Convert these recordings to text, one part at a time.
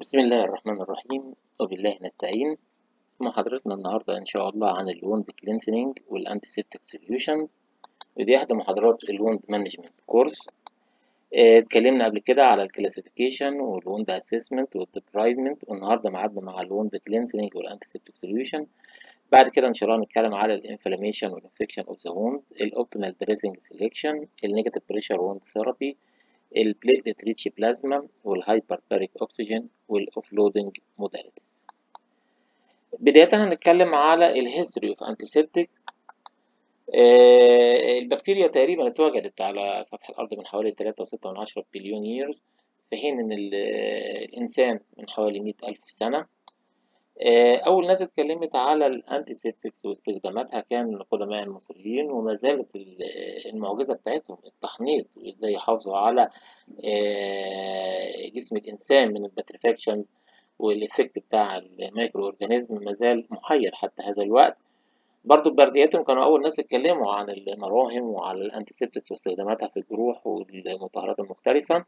بسم الله الرحمن الرحيم. وبالله نستعين. محاضرتنا النهاردة إن شاء الله عن ال wound cleansing وال antiseptic solutions ودي إحدى محاضرات ال wound management course اتكلمنا قبل كده على ال classification وال wound assessment وال debridement والنهاردة ميعادنا مع ال wound cleansing وال antiseptic solution بعد كده إن شاء الله نتكلم على ال inflammation وال infection of the wound ال optimal dressing selection ال negative pressure wound therapy ال platelet rich plasma وال hyperbaric oxygen وال offloading modalities بداية هنتكلم على ال history of antiseptics البكتيريا تقريبا اتوجدت على سطح الأرض من حوالي 3.6 billion year في حين إن الإنسان من حوالي 100 ألف سنة. أول ناس اتكلمت على ال antiseptics واستخداماتها كان القدماء المصريين وما زالت المعجزة بتاعتهم التحنيط وإزاي يحافظوا على جسم الإنسان من ال putrefaction وال effect بتاع ال microorganism ما زال محير حتى هذا الوقت. برضو بردياتهم كانوا أول ناس اتكلموا عن المراهم وعلى ال antiseptics واستخداماتها في الجروح والمطهرات المختلفة.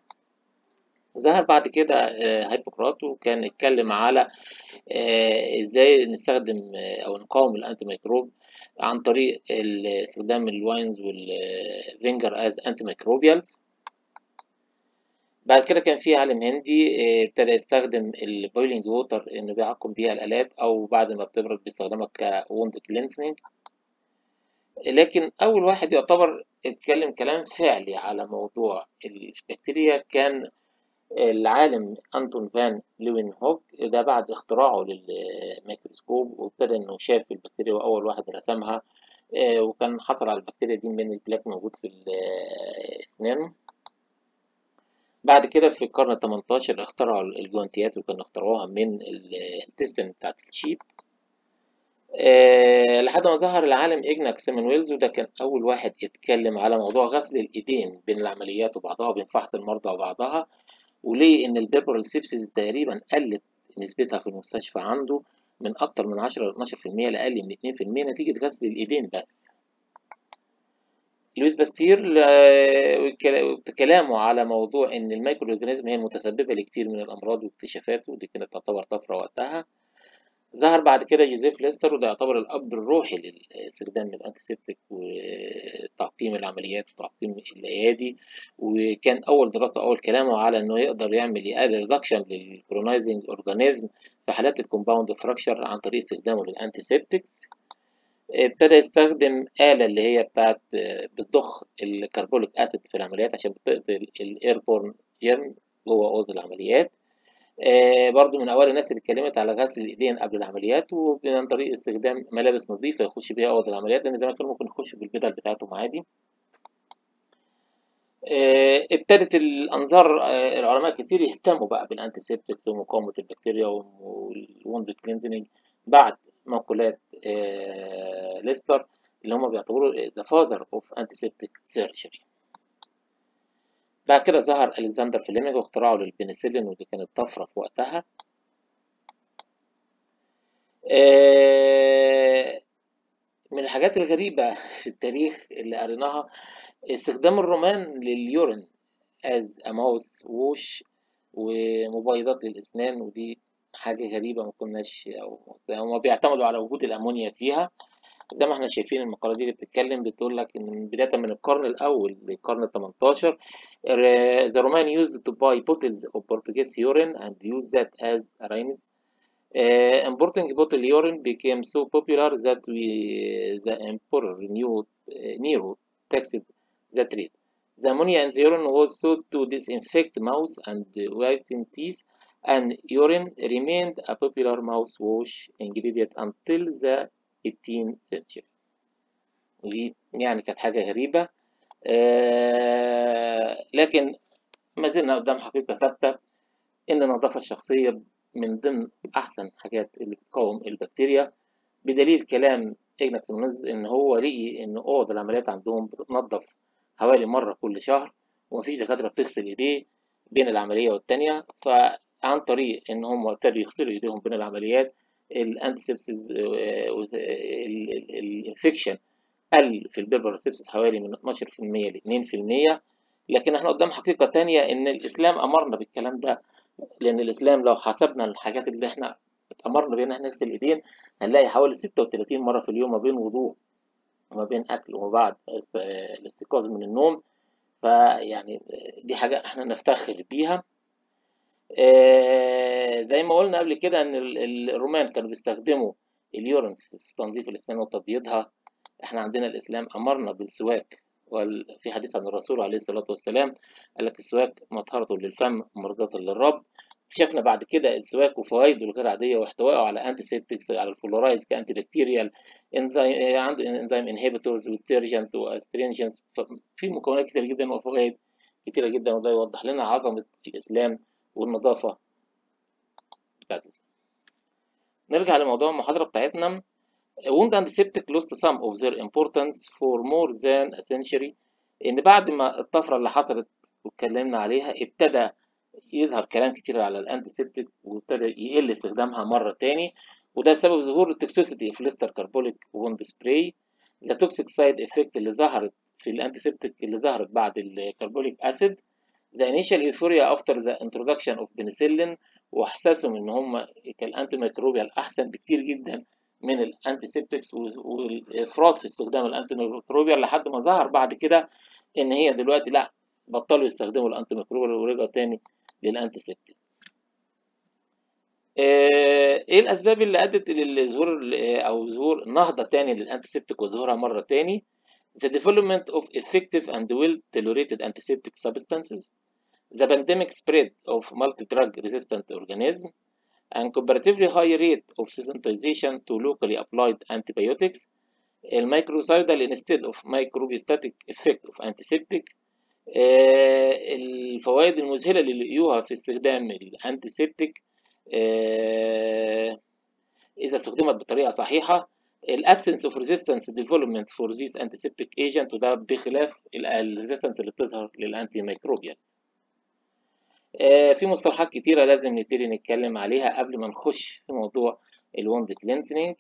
ظهر بعد كده هيبوكرات وكان اتكلم على إزاي نستخدم أو نقاوم ال anti microbe عن طريق استخدام ال wines وال vinegar as antimicrobials بعد كده كان في عالم هندي ابتدى يستخدم ال boiling water إنه بيعقم بيها الآلات أو بعد ما بتبرد بيستخدمها ك wound cleansing لكن أول واحد يعتبر اتكلم كلام فعلي على موضوع البكتيريا كان العالم أنتون فان ليوينهوك ده بعد اختراعه للميكروسكوب وابتدى إنه شاف البكتيريا وأول واحد رسمها وكان حصل على البكتيريا دي من ال plaque موجود في أسنانه. بعد كده في القرن التمنتاشر اخترعوا الجوانتيات وكانوا اخترعوها من ال intestine بتاعت ال sheep. أه لحد ما ظهر العالم إجناك سيملويز وده كان أول واحد يتكلم على موضوع غسل الإيدين بين العمليات وبعضها وبين فحص المرضى وبعضها. وليه إن ال puerperal sepsis تقريبا قلت نسبتها في المستشفى عنده من أكتر من 10 ل 12% لأقل من 2% نتيجة غسل الإيدين بس. لويس باستير كلامه على موضوع إن ال microorganism هي المتسببة لكتير من الأمراض واكتشافاته ودي كانت تعتبر طفرة وقتها. ظهر بعد كده جوزيف ليستر وده يعتبر الأب الروحي لاستخدام ال antiseptic وتعقيم العمليات وتعقيم الأيادي. وكان أول دراسة أول كلامه على إنه يقدر يعمل reduction لل colonizing organism في حالات ال compound fracture عن طريق استخدامه لل antiseptics ابتدى يستخدم آلة اللي هي بتاعت بتضخ ال carbolic acid في العمليات عشان بتقتل ال airborne germ جوه أوضة العمليات. برضو من أوائل الناس اللي اتكلمت على غسل الإيدين قبل العمليات وعن طريق استخدام ملابس نظيفة يخش بيها أوض العمليات لأن زمان كانوا ممكن يخشوا بالبدل بتاعتهم عادي. آه ابتدت الأنظار آه العلماء كتير يهتموا بقى بال antiseptics ومقاومة البكتيريا وال wound cleansing بعد مقولات ليستر اللي هم بيعتبروا the father of antiseptic surgery. بعد كده ظهر ألكسندر فليمنج واختراعه للبنسلين ودي كانت طفرة في وقتها. من الحاجات الغريبة في التاريخ اللي قريناها استخدام الرومان لل urine as mouth wash ومبيضات للأسنان ودي حاجة غريبة ما كناش أو هما بيعتمدوا على وجود الأمونيا فيها. زي ما احنا شايفين المقالة دي اللي بتتكلم بتقول لك ان من بداية من القرن الأول للقرن ال 18 the Roman used to buy bottles of Portuguese urine and use that as rinse. Uh, importing bottle urine became so popular that we the emperor Nero, uh, Nero taxed the trade. The ammonia in the urine was thought to disinfect mouth and whiten teeth and urine remained a popular mouthwash ingredient until the 18th century ودي يعني كانت حاجة غريبة. آه لكن ما زلنا قدام حقيقة ثابتة إن النظافة الشخصية من ضمن أحسن حاجات اللي بتقاوم البكتيريا. بدليل كلام إجناكس منز إن هو لقي إن أوض العمليات عندهم بتتنضف حوالي مرة كل شهر ومفيش دكاترة بتغسل إيديه بين العملية والتانية. فعن طريق إن هم ابتدوا يغسلوا إيديهم بين العمليات الانتيسبسيس الانفكشن قل في البيبر سيبسيس حوالي من 12% ل 2% لكن إحنا قدام حقيقة تانية إن الإسلام أمرنا بالكلام ده. لأن الإسلام لو حسبنا الحاجات اللي إحنا اتأمرنا بيها ان إحنا نغسل الإيدين هنلاقي حوالي 36 مرة في اليوم ما بين وضوء وما بين أكل وما بعد الاستيقاظ من النوم. فيعني دي حاجة إحنا نفتخر بيها. زي ما قلنا قبل كده إن ال- ال- الرومان كانوا بيستخدموا اليورين في تنظيف الاسنان وتبييضها إحنا عندنا الإسلام أمرنا بالسواك وفي حديث عن الرسول عليه الصلاة والسلام قال لك السواك مطهرة للفم مرضاه للرب. اكتشفنا بعد كده السواك وفوائده الغير عادية واحتوائه على antiseptics على ال fluoride ك antibacterial enzyme عنده enzyme inhibitors و detergent و astringents في مكونات كتير جدا وفوائد كتيرة جدا وده يوضح لنا عظمة الإسلام. والنظافة. بتاعت نرجع لموضوع المحاضرة بتاعتنا. Wound antiseptic lost some of their importance for more than a century. إن بعد ما الطفرة اللي حصلت واتكلمنا عليها ابتدى يظهر كلام كتير على ال antiseptic وابتدى يقل استخدامها مرة تاني. وده بسبب ظهور ال toxicity في Lister carbolic wound spray the toxic side effect اللي ظهرت في ال antiseptic اللي ظهرت بعد ال carbolic acid the initial euphoria after the introduction of penicillin واحساسهم إن هم كال antimicrobial أحسن بكتير جدا من ال antiseptics والإفراط في استخدام ال antimicrobial لحد ما ظهر بعد كده إن هي دلوقتي لأ بطلوا يستخدموا ال antimicrobial ورجعوا تاني لل antiseptic إيه الأسباب اللي أدت للظهور أو ظهور نهضة تاني لل antiseptic وظهورها مرة تاني؟ The development of effective and well tolerated antiseptic substances. The pandemic spread of multi-drug resistant organisms and comparatively high rate of sensitization to locally applied antibiotics ال microcidal instead of microbistatic effect of antiseptic آه، الفوائد المذهلة اللي لقيوها في استخدام ال antiseptic آه، إذا استخدمت بطريقة صحيحة ال absence of resistance development for this antiseptic agent وده بخلاف ال resistance اللي بتظهر لل antimicrobial في مصطلحات كتيرة لازم نبتدي نتكلم عليها قبل ما نخش في موضوع ال wound cleansing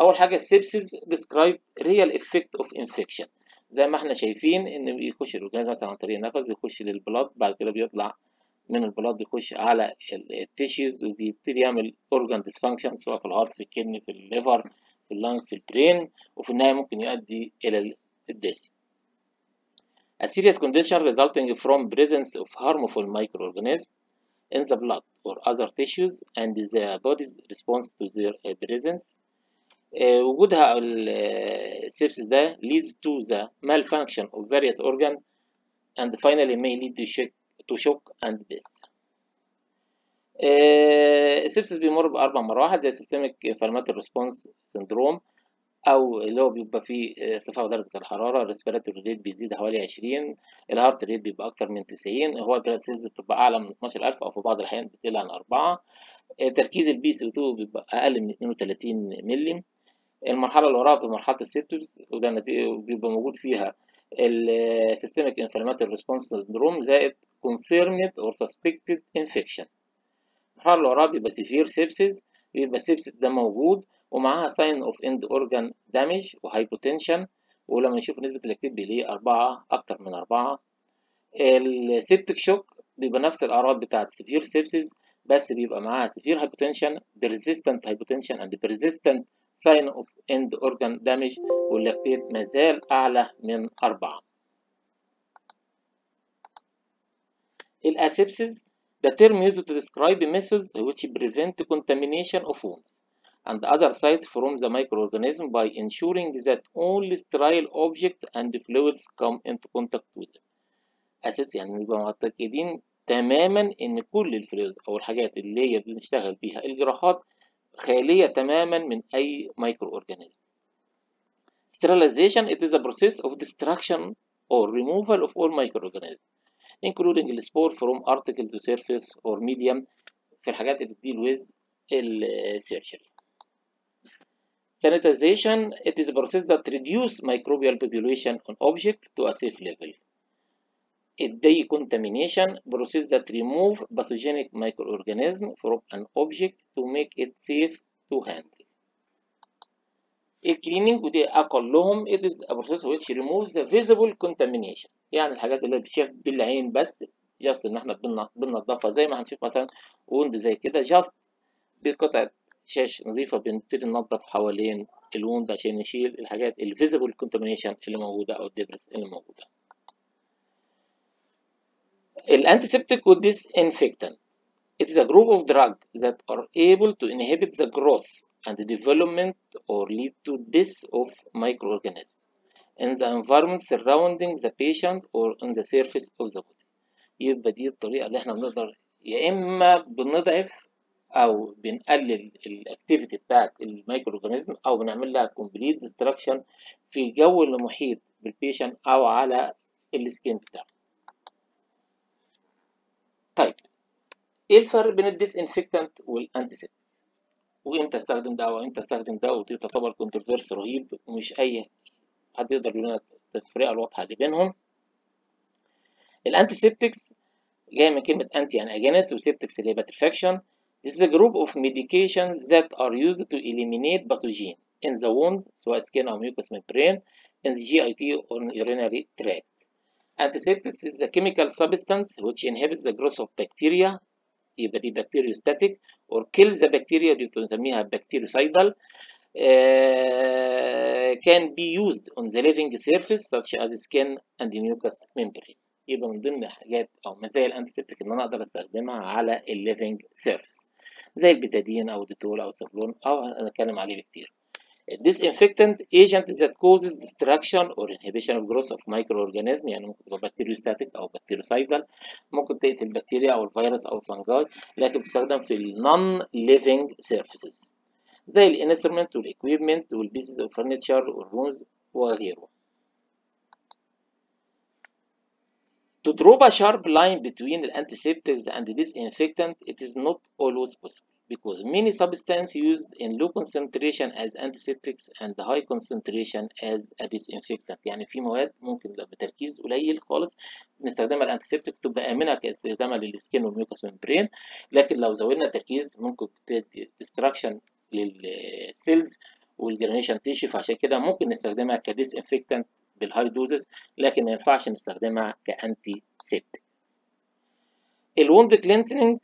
أول حاجة ال sepsis describe real effect of infection. زي ما إحنا شايفين إن بيخش ال organism مثلا عن طريق النفس بيخش لل blood بعد كده بيطلع من ال blood يخش على ال tissues وبيبتدي يعمل organ dysfunction سواء في ال heart في ال kidney في ال liver في ال lung في ال brain وفي النهاية ممكن يؤدي إلى ال death A serious condition resulting from presence of harmful microorganisms in the blood or other tissues and the body's response to their uh, presence. Uh, وجودها السيبسيس ده leads to the malfunction of various organs and finally may lead to shock, to shock and death. Uh, السيبسيس بيمر بأربع مراحل زي systemic inflammatory response syndrome أو اللي هو بيبقى فيه ارتفاع درجه الحرارة الريسبيراتوري ريت بيزيد حوالي 20 ال heart rate بيبقى أكتر من 90 ال white blood cells بتبقى أعلى من 12000 أو في بعض الأحيان بتقل عن 4 تركيز ال PCO2 بيبقى أقل من 32 مللي. المرحلة اللي وراها في مرحلة ال sepsis وده بيبقى موجود فيها ال systemic inflammatory response syndrome زائد confirmed or suspected infection. المرحلة اللي وراها بيبقى severe sepsis بيبقى ال sepsis ده موجود ومعاها sign of end organ damage و hypotension ولما نشوف نسبة ال lactate بيلاقيه أربعة أكتر من أربعة. ال septic shock بيبقى نفس الأعراض بتاعت severe sepsis بس بيبقى معاها severe hypotension persistent hypotension and persistent sign of end organ damage وال lactate مازال أعلى من أربعة. ال asepsis the term used to describe methods which prevent contamination of wounds. And other sites from the microorganism by ensuring that only sterile objects and fluids come into contact with them. أساس يعني نبقى متأكدين تماما إن كل الفلويد أو الحاجات اللي هي بنشتغل بيها الجراحات خالية تماما من أي أورجانيزم. Sterilization it is a process of destruction or removal of all microorganisms including the spore from article to surface or medium في الحاجات اللي بتديل with السيرجري. Sanitization, it is a process that reduce microbial population on object to a safe level. Decontamination, process that remove pathogenic microorganism from an object to make it safe to handle. الكليننج ودي أقلهم it is a process which removes the visible contamination يعني الحاجات اللي بتشاف بالعين بس just إن إحنا بن- بننضفها زي ما هنشوف مثلا wound زي كده just بقطعة شاش نظيفة بنبتدي ننضف حوالين ال wound عشان نشيل الحاجات ال visible contamination اللي موجودة أو ال debris اللي موجودة. ال antiseptic وال disinfectant It is a group of drugs that are able to inhibit the growth and development or lead to death of microorganisms in the environment surrounding the patient or on the surface of the body. يبقى دي الطريقة اللي إحنا بنقدر يا إما بنضعف أو بنقلل ال activity بتاعت ال microorganism أو بنعمل لها complete destruction في الجو المحيط بال patient أو على ال skin بتاعه. طيب إيه الفرق بين ال disinfectant وال antiseptic وإمتى استخدم ده وإمتى استخدم ده؟ ودي تعتبر controversy رهيب ومش أي حد يقدر يقول لنا التفرقه الواضحة دي بينهم. الانتيسيبتكس جاي من كلمة انتي يعني اجينست وسيبتكس اللي هي باترفاكشن This is a group of medications that are used to eliminate pathogen in the wound سواء skin أو mucous membrane in the GIT or urinary tract. Antiseptics is a chemical substance which inhibits the growth of bacteria يبقى دي bacteriostatic or kills the bacteria دي بنسميها bactericidal uh, can be used on the living surface such as skin and mucous membrane يبقى من ضمن حاجات أو مزايا ال antiseptic إن أنا أقدر أستخدمها على ال living surface زي البتادين أو ديتول أو سافلون أو هنتكلم عليه بكتير. disinfectant agent that causes destruction or inhibition of growth of microorganism يعني ممكن تبقى bacteriostatic أو bactericidal ممكن تقتل البكتيريا أو الفيروس أو ال fungi لكن بتستخدم في ال non living surfaces زي الانسترومنت والاكويبمنت والبيسز اوف فرنتشر والرومز وغيره. To draw a sharp line between antiseptics and disinfectant, it is not always possible because many substances used in low concentration as antiseptics and high concentration as a disinfectant. يعني في مواد ممكن لو بتركيز قليل خالص بنستخدمها ال antiseptic تبقى آمنة كاستخدامها لل skin وال mucous membrane لكن لو زودنا التركيز ممكن تدي destruction لل cells وال granulation tissue فعشان كده ممكن نستخدمها ك disinfectant بال high doses لكن ما ينفعش نستخدمها ك antiseptic ال wound cleansing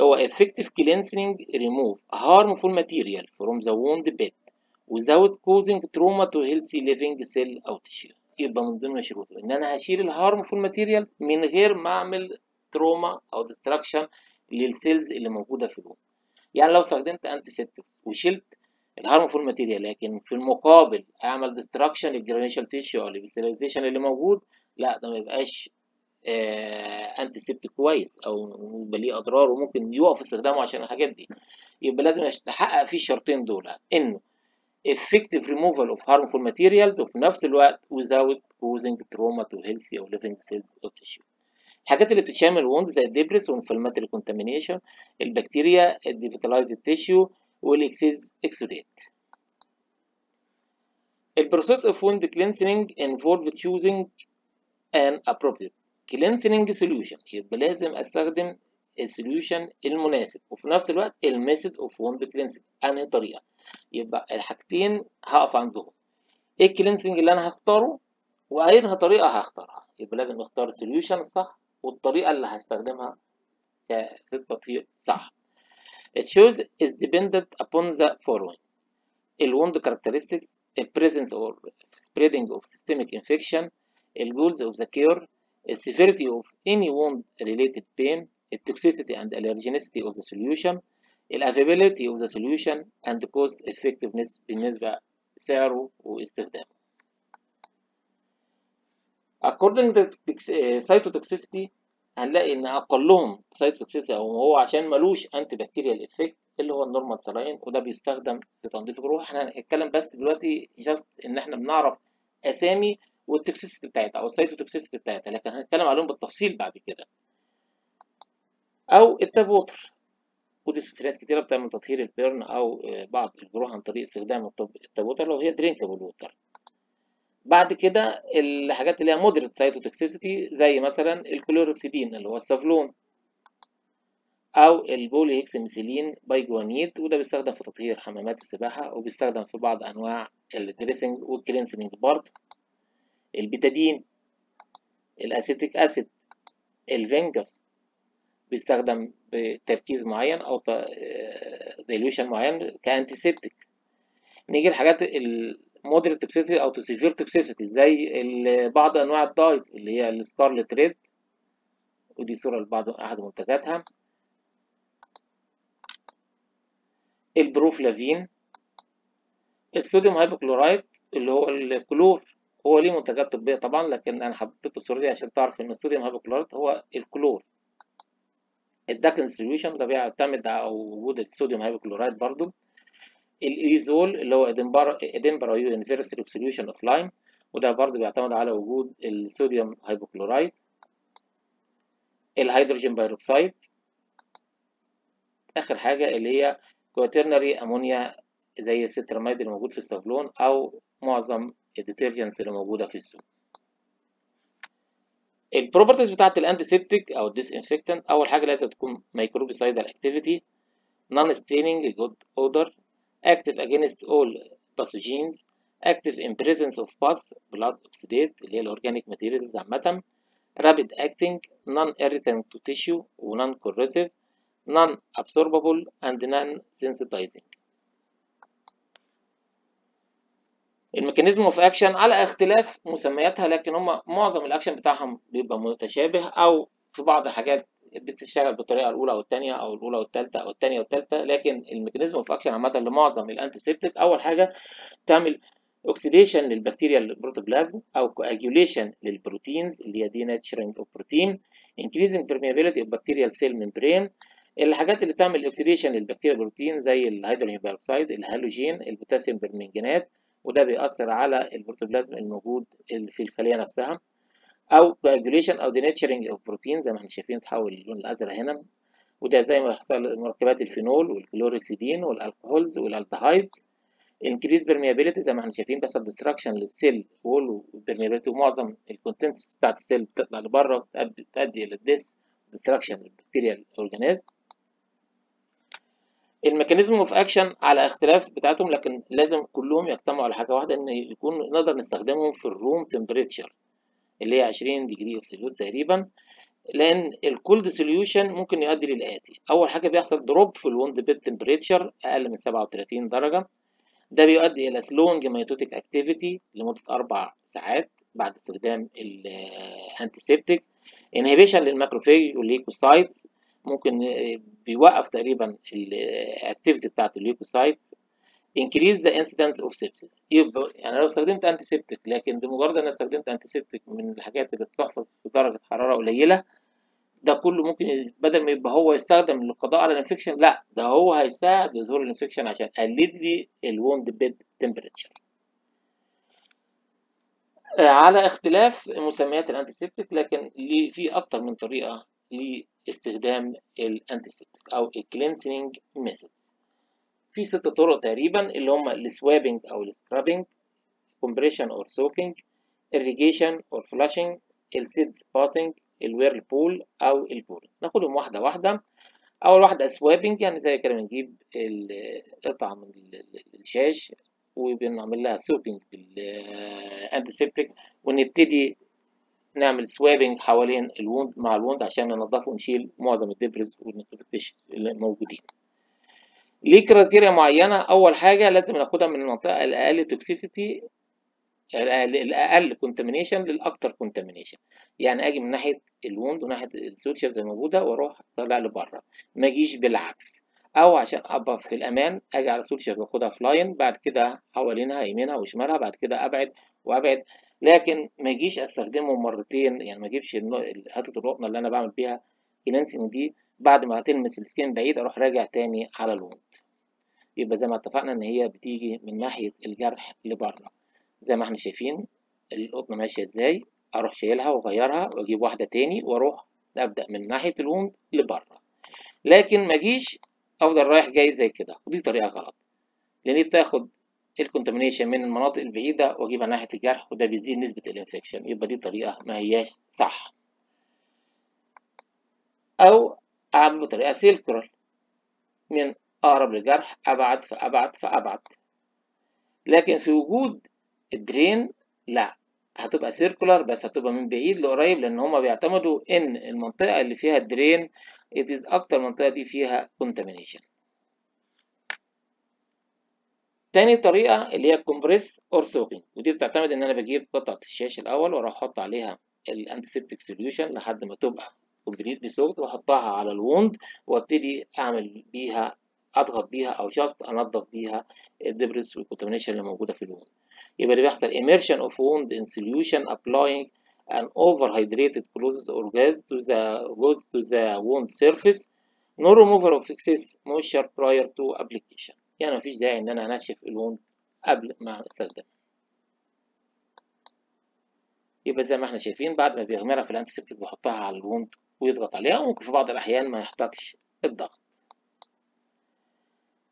هو effective cleansing remove harmful material from the wound bed without causing trauma to healthy living cell أو tissue. يبقى من ضمن شروطه إن أنا هشيل ال harmful material من غير ما أعمل trauma أو destruction لل cells اللي موجودة في ال wound يعني لو استخدمت antiseptics وشلت ال harmful material لكن في المقابل أعمل destruction لل granulation tissue أو ال vascularization اللي موجود لا ده ما يبقاش antiseptic كويس أو يبقى ليه أضرار وممكن يقف استخدامه عشان الحاجات دي. يبقى لازم نحقق فيه الشرطين دول إنه effective removal of harmful materials وفي نفس الوقت without causing trauma to healthy or living cells or tissue. الحاجات اللي بتتشامل ووند زي الدبرس والانفلاماتري كونتامينيشن البكتيريا الديفيتالايزد تيشيو والاكسيز اكسودات البروسيس اوف ووند كلينسنج involve choosing an appropriate cleansing solution. يبقى لازم استخدم ال solution المناسب وفي نفس الوقت ال method of wound cleansing أنهي طريقة؟ يبقى الحاجتين هقف عندهم. إيه ال cleansing اللي أنا هختاره؟ واينها طريقة هختارها. يبقى لازم اختار السوليوشن الصح والطريقة اللي هستخدمها في التطهير صح. shows is dependent upon the following the wound characteristics, the presence or spreading of systemic infection, the goals of the cure, the severity of any wound-related pain, the toxicity and allergenicity of the solution, the availability of the solution, and the cost effectiveness بالنسبة سعره واستخدامه. According to cytotoxicity هنلاقي إن اقلهم cytotoxicity أو هو عشان ملوش antibacterial effect اللي هو ال normal saline وده بيستخدم في تنظيف الجروح. إحنا هنتكلم بس دلوقتي just إن إحنا بنعرف أسامي وال toxicity بتاعتها أو ال cytotoxicity بتاعتها لكن هنتكلم عليهم بالتفصيل بعد كده. أو ال tap water ودي في ناس كتيرة بتعمل تطهير ال burn أو بعض الجروح عن طريق استخدام ال tap water لو هي drinkable water بعد كده الحاجات اللي هي moderate cytotoxicity زي مثلا الكلوروكسيدين اللي هو ال Savlon أو ال polyhexamethylene biguanide وده بيستخدم في تطهير حمامات السباحة وبيستخدم في بعض أنواع ال dressing وال cleansing برضه. ال Betadine ال acetic acid ال vinegar بيستخدم بتركيز معين أو dilution معين ك antiseptic. نيجي لحاجات ال moderate toxicity أو severe toxicity زي بعض أنواع ال dyes اللي هي ال scarlet red ودي صورة لبعض أحد منتجاتها. ال proflavine. ال sodium hypochlorite اللي هو الكلور هو ليه منتجات طبية طبعا لكن أنا حطيت الصورة دي عشان تعرف إن ال sodium hypochlorite هو الكلور. ال Dakin solution ده بيعتمد على وجود ال sodium hypochlorite برضو. ال EUSOL اللي هو Edinburgh University solution of lime وده برضو بيعتمد على وجود ال sodium hypochlorite ال hydrogen peroxide آخر حاجة اللي هي quaternary ammonia زي ال cetrimide اللي موجود في الصابون أو معظم ال detergents اللي موجودة في السوق. ال properties بتاعت ال antiseptic أو ال disinfectant أول حاجة لازم تكون microbicidal activity non staining good odor active against all pathogens active in presence of pus blood exudate اللي هي ال organic materials عامه rapid acting non irritant to tissue و non corrosive non absorbable and non sensitizing ال mechanism of action على اختلاف مسمياتها لكن هم معظم الاكشن بتاعهم بيبقى متشابه أو في بعض الحاجات بتشتغل بالطريقة الأولى أو الثانية أو الأولى والثالثه أو الثانية والثالثه لكن ال mechanism of action عامة لمعظم ال antiseptic أول حاجة تعمل oxidation للبكتيريا البروتوبلازم أو coagulation لل proteins اللي هي denaturing of protein increasing permeability of bacterial cell membrane الحاجات اللي بتعمل oxidation لل bacteria protein زي ال hydrogen peroxide ال halogen ال potassium permanganate وده بيأثر على البروتوبلازم الموجود في الخلية نفسها. أو coagulation أو denaturing of protein زي ما إحنا شايفين تحول للون الأزرق هنا. وده زي ما يحصل مركبات الفينول وال chlorhexidine وال alcohols وال aldehyde. increase permeability زي ما إحنا شايفين بيحصل destruction لل cell wall permeability ومعظم ال contents بتاعت ال cell بتطلع لبره وتؤدي الديس destruction للبكتيريا اورجانيزم الميكانيزم اوف اكشن على اختلاف بتاعتهم لكن لازم كلهم يجتمعوا على حاجة واحدة إن يكون نقدر نستخدمهم في ال room temperature اللي هي 20 degree of Celsius تقريبا لأن ال cold solution ممكن يؤدي للآتي. أول حاجة بيحصل drop في ال wound bed temperature أقل من 37 درجة. ده بيؤدي إلى slowing mitotic activity لمدة أربع ساعات بعد استخدام ال antiseptic inhibition لل macrophage وال leukocytes ممكن بيوقف تقريبا ال activity بتاعت ال leukocyte increase the incidence of sepsis. يبقى يعني لو استخدمت septic لكن بمجرد ان استخدمت septic من الحاجات اللي بتحفظ في درجة حرارة قليلة ده كله ممكن بدل ما يبقى هو يستخدم للقضاء على ال infection لا ده هو هيساعد لظهور ال infection عشان قلل لي ال wound bed temperature على اختلاف مسميات ال antiseptic لكن في أكتر من طريقة لإستخدام ال antiseptic أو ال cleansing methods في ست طرق تقريبا اللي هم ال swabbing أو ال scrubbing compression or soaking irrigation or flushing ال sitz bathing ال whirlpool أو ال pouring ناخدهم واحدة واحدة. أول واحدة swabbing يعني زي كده بنجيب القطعه من الشاش وبنعمل لها soaking بال antiseptic ونبتدي نعمل swabbing حوالين ال wound مع ال wound عشان ننضفه ونشيل معظم ال debris وال necrotic اللي موجودين. ليه criteria معينة؟ أول حاجة لازم ناخدها من المنطقة الأقل toxicity الأقل contamination للأكتر contamination يعني أجي من ناحية ال wound وناحية ال suture زي ما موجودة وأروح طالع لبره. ما أجيش بالعكس. أو عشان أبقى في الأمان أجي على suture وأخدها ف line بعد كده حوالينها يمينها وشمالها بعد كده أبعد وأبعد. لكن ما أجيش أستخدمه مرتين يعني ما أجيبش حتة القطنة اللي أنا بعمل بيها cleansing دي بعد ما هتلمس ال skin بعيد أروح راجع تاني على ال wound يبقى زي ما اتفقنا إن هي بتيجي من ناحية الجرح لبره زي ما إحنا شايفين القطنة ماشية إزاي أروح شايلها وأغيرها وأجيب واحدة تاني وأروح ابدأ من ناحية ال wound لبره لكن ما أجيش أفضل رايح جاي زي كده. ودي طريقة غلط. لأن بتاخد ال contamination من المناطق البعيدة وأجيبها ناحية الجرح وده بيزيد نسبة ال infection يبقى دي طريقة ما هياش صح. أو أعمل بطريقة circular من أقرب للجرح أبعد فأبعد فأبعد. لكن في وجود ال drain لا. هتبقى circular بس هتبقى من بعيد لقريب لأن هما بيعتمدوا إن المنطقة اللي فيها ال drain is أكتر منطقة دي فيها contamination. تاني طريقة اللي هي ال compress or soaking ودي بتعتمد إن أنا بجيب قطعة الشاش الأول وأروح أحط عليها ال antiseptic solution لحد ما تبقى completely soaked وأحطها على ال wound وأبتدي أعمل بيها أضغط بيها أو just انضف بيها ال debris وال contamination اللي موجودة في ال wound يبقى اللي بيحصل immersion of wound in solution applying an overhydrated cloth or gauze to the gauze to the wound surface. No removal of excess moisture prior to application. يعني مفيش داعي إن أنا أنشف ال wound قبل ما استخدمها يبقى زي ما إحنا شايفين بعد ما بيغمرها في ال antiseptic بيحطها على ال wound ويضغط عليها وممكن في بعض الأحيان ما يحتاجش الضغط.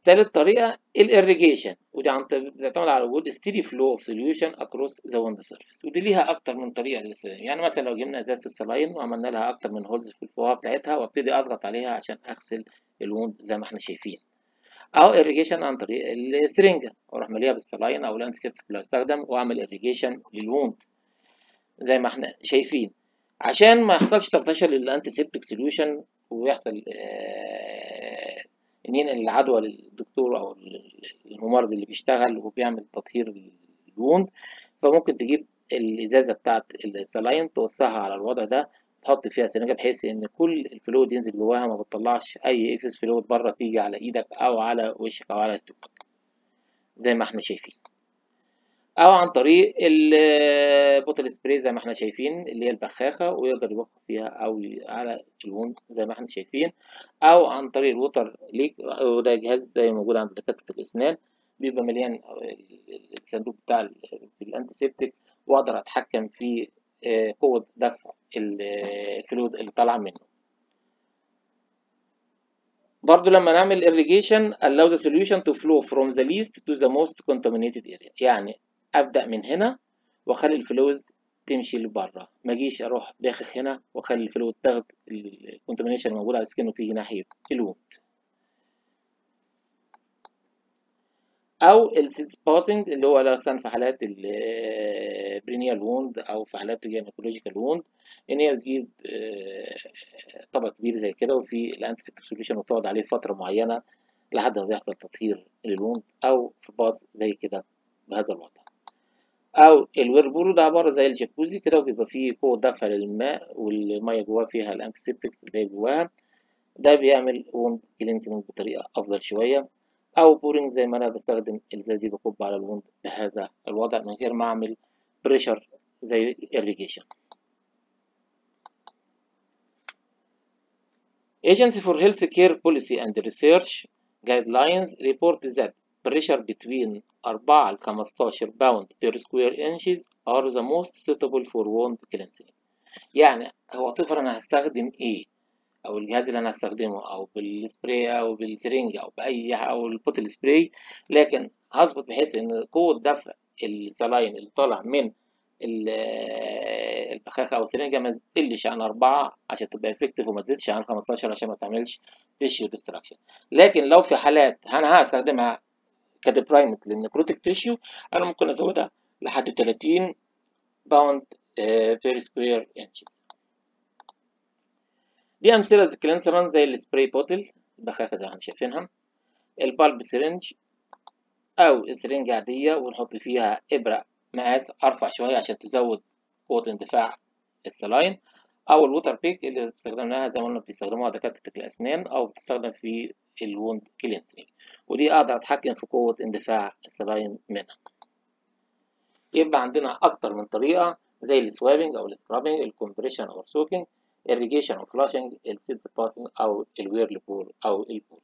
تالت طريقة الإريجيشن ودي عن بتعتمد على وجود steady flow of solution across the wound surface. ودي ليها أكتر من طريقة للاستخدام يعني مثلا لو جبنا إزازة ال saline وعملنا لها أكتر من holes في الفوهة بتاعتها وابتدي أضغط عليها عشان أغسل ال wound زي ما إحنا شايفين. أو إريجيشن عن طريق السرنجة. وأروح مليها بال saline أو ال antiseptic اللي هستخدم وأعمل irrigation لل wound زي ما إحنا شايفين. عشان ما يحصلش ترتشل لل antiseptic solution ويحصل آه ينقل العدوى للدكتور أو الممرض اللي بيشتغل وبيعمل تطهير ال wound فممكن تجيب الإزازة بتاعه ال saline توسعها على الوضع ده تحط فيها سرنجه بحيث إن كل ال fluid ينزل جواها ما بتطلعش أي excess fluid بره تيجي على إيدك أو على وشك أو على هدومك زي ما إحنا شايفين. أو عن طريق ال bottle spray زي ما إحنا شايفين اللي هي البخاخة ويقدر يبخ فيها أو على ال wound زي ما إحنا شايفين. أو عن طريق ال Water Pik وده جهاز زي موجود عند دكاترة الأسنان بيبقى مليان الصندوق بتاع ال antiseptic وأقدر أتحكم في قوة دفع ال fluid اللي طالعة منه. برضو لما نعمل irrigation allow the solution to flow from the least to the most contaminated area. يعني أبدأ من هنا وأخلي ال fluid تمشي لبره ما أجيش أروح داخل هنا وأخلي ال fluid تاخد ال contamination الموجود على ال skin وتيجي ناحية ال wound أو ال sitz bathing اللي هو مثلا في حالات ال perineal wound أو في حالات ال gynecological wound إن هي تجيب طبق كبير زي كده وفي ال antiseptic solution وتقعد عليه فترة معينة لحد ما بيحصل تطهير لل wound أو في bath زي كده بهذا الوضع. أو ال whirlpool ده عبارة زي الجاكوزي كده وبيبقى فيه قوة دفع للماء والمية جواه فيها ال antiseptics اللي جواها ده بيعمل wound cleansing بطريقة أفضل شوية. أو pouring زي ما أنا بستخدم الازازه دي بكب على ال wound بهذا الوضع من غير ما أعمل pressure زي irrigation. Agency for Healthcare Policy and Research Guidelines report that pressure between 4 ل 15 pound per square inches are the most suitable for wound cleansing. يعني هو طفل أنا هستخدم إيه؟ أو الجهاز اللي أنا هستخدمه أو بالسبراي أو بال syringe أو بأي أو ال bottle spray لكن هظبط بحيث إن قوة دفع ال saline اللي طالع من البخاخة أو السرنجة ما تقلش عن أربعة عشان تبقى effective وما تزيدش عن 15 عشان ما تعملش tissue destruction لكن لو في حالات أنا هستخدمها ك debridement لل necrotic tissue أنا ممكن أزودها لحد 30 pound per square inches دي أمثلة cleanser زي ال spray bottle البخاخة زي ما إحنا شايفينها. ال bulb syringe أو السرنجة عادية ونحط فيها إبرة مقاس أرفع شوية عشان تزود قوة اندفاع ال saline. أو ال water pick اللي بتستخدمناها زي ما قلنا بيستخدموها دكاترة الأسنان أو بتستخدم في ال wound cleansing ودي أقدر أتحكم في قوة اندفاع ال saline منها. يبقى عندنا أكتر من طريقة زي ال swabbing أو ال scrubbing ال compression أو ال soaking irrigation أو flushing ال sitz bathing أو ال whirlpool أو ال pool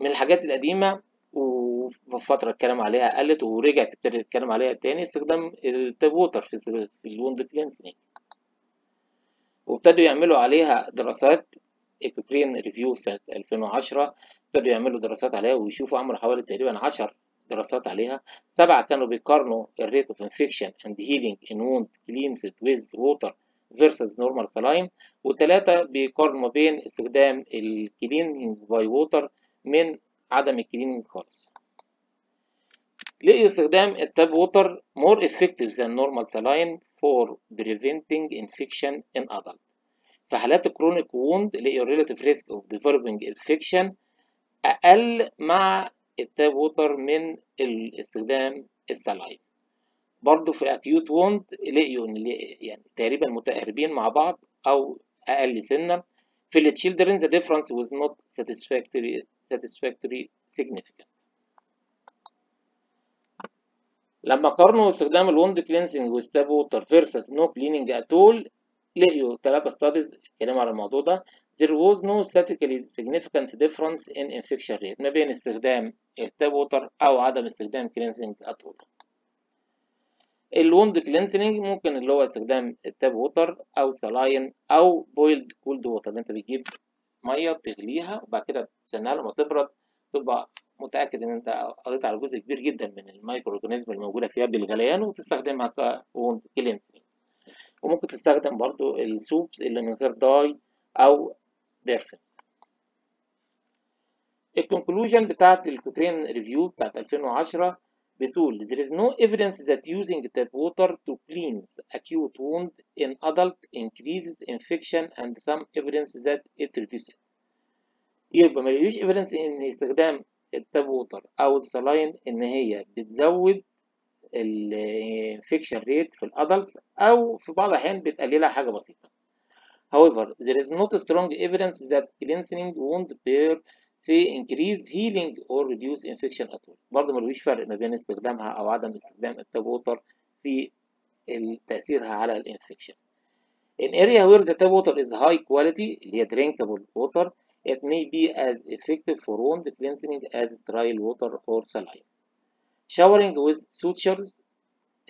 من الحاجات القديمة وفترة اتكلم عليها قلت ورجعت ابتدت تتكلم عليها تاني استخدام ال tap water في ال wound cleansing وابتدوا يعملوا عليها دراسات Cochrane review سنة 2010 ابتدوا يعملوا دراسات عليها ويشوفوا عملوا حوالي تقريبا 10 دراسات عليها. سبعة كانوا بيقارنوا ال rate of infection and healing in wound cleansed with water versus normal saline. وثلاثة بيقارنوا ما بين استخدام ال cleaning by water من عدم ال cleaning خالص. لقيوا استخدام ال tap water more effective than normal saline for preventing infection in adult في حالات ال chronic wound لقيوا relative risk of developing infection أقل مع ال tap water من الاستخدام ال saline برضه في acute wound لقيوا إن يعني تقريبا متقاربين مع بعض أو أقل سنة. في ال children the difference was not satisfactory satisfactory significant. لما قارنوا استخدام ال wound cleansing with tap water versus no cleaning at all لقيوا ثلاثة studies اتكلموا على الموضوع ده. There was no statistically significant difference in infection rate. ما بين استخدام ال tap water أو عدم استخدام cleansing at all ال wound cleansing ممكن اللي هو استخدام ال tap water أو saline أو boiled cold water أنت بتجيب مية بتغليها وبعد كده تستناها لما تبرد تبقى متأكد إن أنت قضيت على جزء كبير جدا من ال microorganism الموجودة فيها بالغليان وتستخدمها ك wound cleansing وممكن تستخدم برضو ال soaps اللي من غير dye أو perfume ال conclusion بتاعت ال Cochrane review بتاعت 2010 بتقول there is no evidence that using tap water to cleanse acute wound in adult increases infection and some evidence that it reduces. يبقى ما لقيوش evidence إن استخدام التاب ووتر أو السلاين إن هي بتزود الانفكشن ريت في الادلتس أو في بعض الاحيان بتقللها حاجة بسيطه however there is not strong evidence that cleansing wound pair say increase healing or reduce infection at all برضه ملوش فرق ما بين استخدامها أو عدم استخدام التاب ووتر في تاثيرها على الانفكشن in area where the tap water is high quality اللي هي drinkable water it may be as effective for wound cleansing as sterile water or saline showering with sutures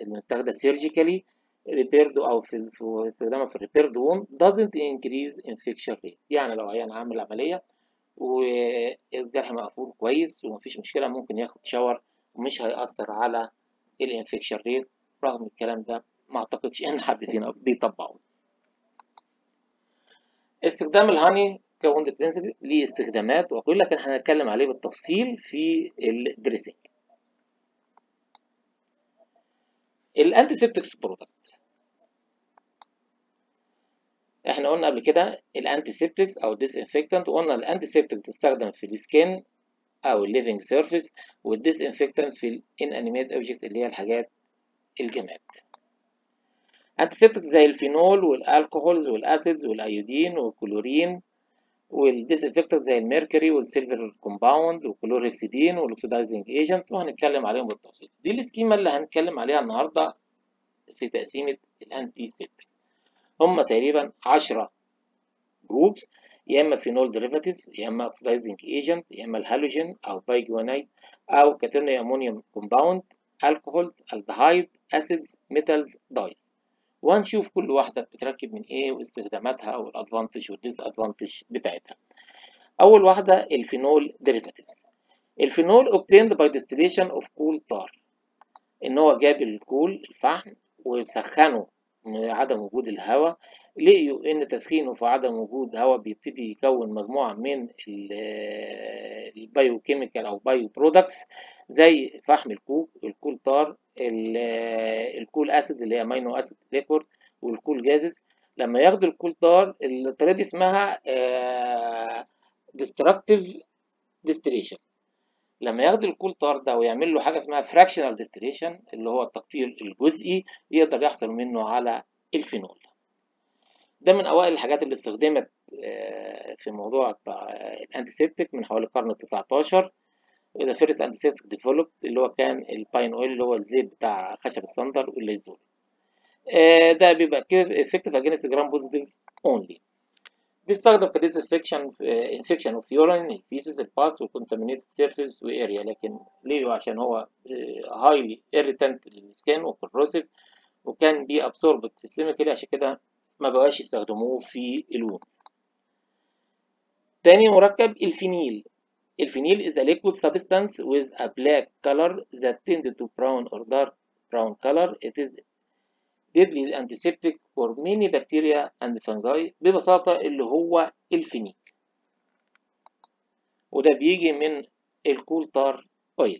المتاخدة surgically repaired أو في استخدامها في repaired wound doesn't increase infection rate. يعني لو عيان عامل عملية والجرح مقفول كويس ومفيش مشكلة ممكن ياخد shower ومش هيأثر على ال infection rate رغم الكلام ده ما أعتقدش إن حد فينا بيطبقه استخدام ال honey ك wound principle ليه استخدامات وأقول لك إحنا هنتكلم عليه بالتفصيل في ال dressing ال antiseptics product. إحنا قلنا قبل كده ال antiseptics أو ال disinfectant وقلنا ال antiseptic تستخدم في ال skin أو ال living surface وال disinfectant في ال inanimate object اللي هي الحاجات الجماد. antiseptics زي الفينول والالكوهولز والاسيدز والأيودين والكلورين والديسانفكتنت زي الميركوري والسيلفر كومباوند والكلورهكسيدين والاكسدايزنج ايجنت وهنتكلم عليهم بالتفصيل. دي ال schema اللي هنتكلم عليها النهارده في تقسيمة ال antiseptic هم تقريبا 10 groups يا إما phenol derivatives يا إما oxidizing agent يا إما الهالوجين أو biguanide أو quaternary ammonium compound الكحولز aldehyde acids metals dyes وهنشوف كل واحدة بتتركب من إيه واستخداماتها وال advantage وال disadvantage بتاعتها. أول واحدة ال phenol derivatives ال phenol obtained by distillation of coal tar. إن هو جاب ال coal الفحم وسخنه عدم وجود الهواء لقيوا إن تسخينه في عدم وجود هواء بيبتدي يكون مجموعة من ال biochemical أو by-products زي فحم الكوك ال coal tar ال coal acids اللي هي amino acid liquor وال coal gases لما ياخدوا ال coal tar الطريقة دي اسمها destructive distillation لما ياخدوا ال coal tar ده ويعمل له حاجة اسمها fractional distillation اللي هو التقطير الجزئي يقدر يحصل منه على الفينول. ده من أوائل الحاجات اللي استخدمت في موضوع ال antiseptic من حوالي القرن ال 19 وده first antiseptic developed اللي هو كان ال pine oil اللي هو الزيت بتاع خشب الصندل وال Lysol ده بيبقى كده effective against gram positive only بيستخدم كديس انفكشن انفكشن اوف يورين الفيسز الباس والكونتامينيتد سيرفيس واريا لكن ليه عشان هو highly irritant لل skin و corrosive وكان be absorbed systemically عشان كده ما بقاش يستخدموه في ال wound تاني مركب ال phenyl. ال phenyl is a liquid substance with a black color that tend to brown or dark brown color. It is deadly antiseptic for many bacteria and fungi. ببساطة اللي هو الفينيك. وده بيجي من ال coal tar oil.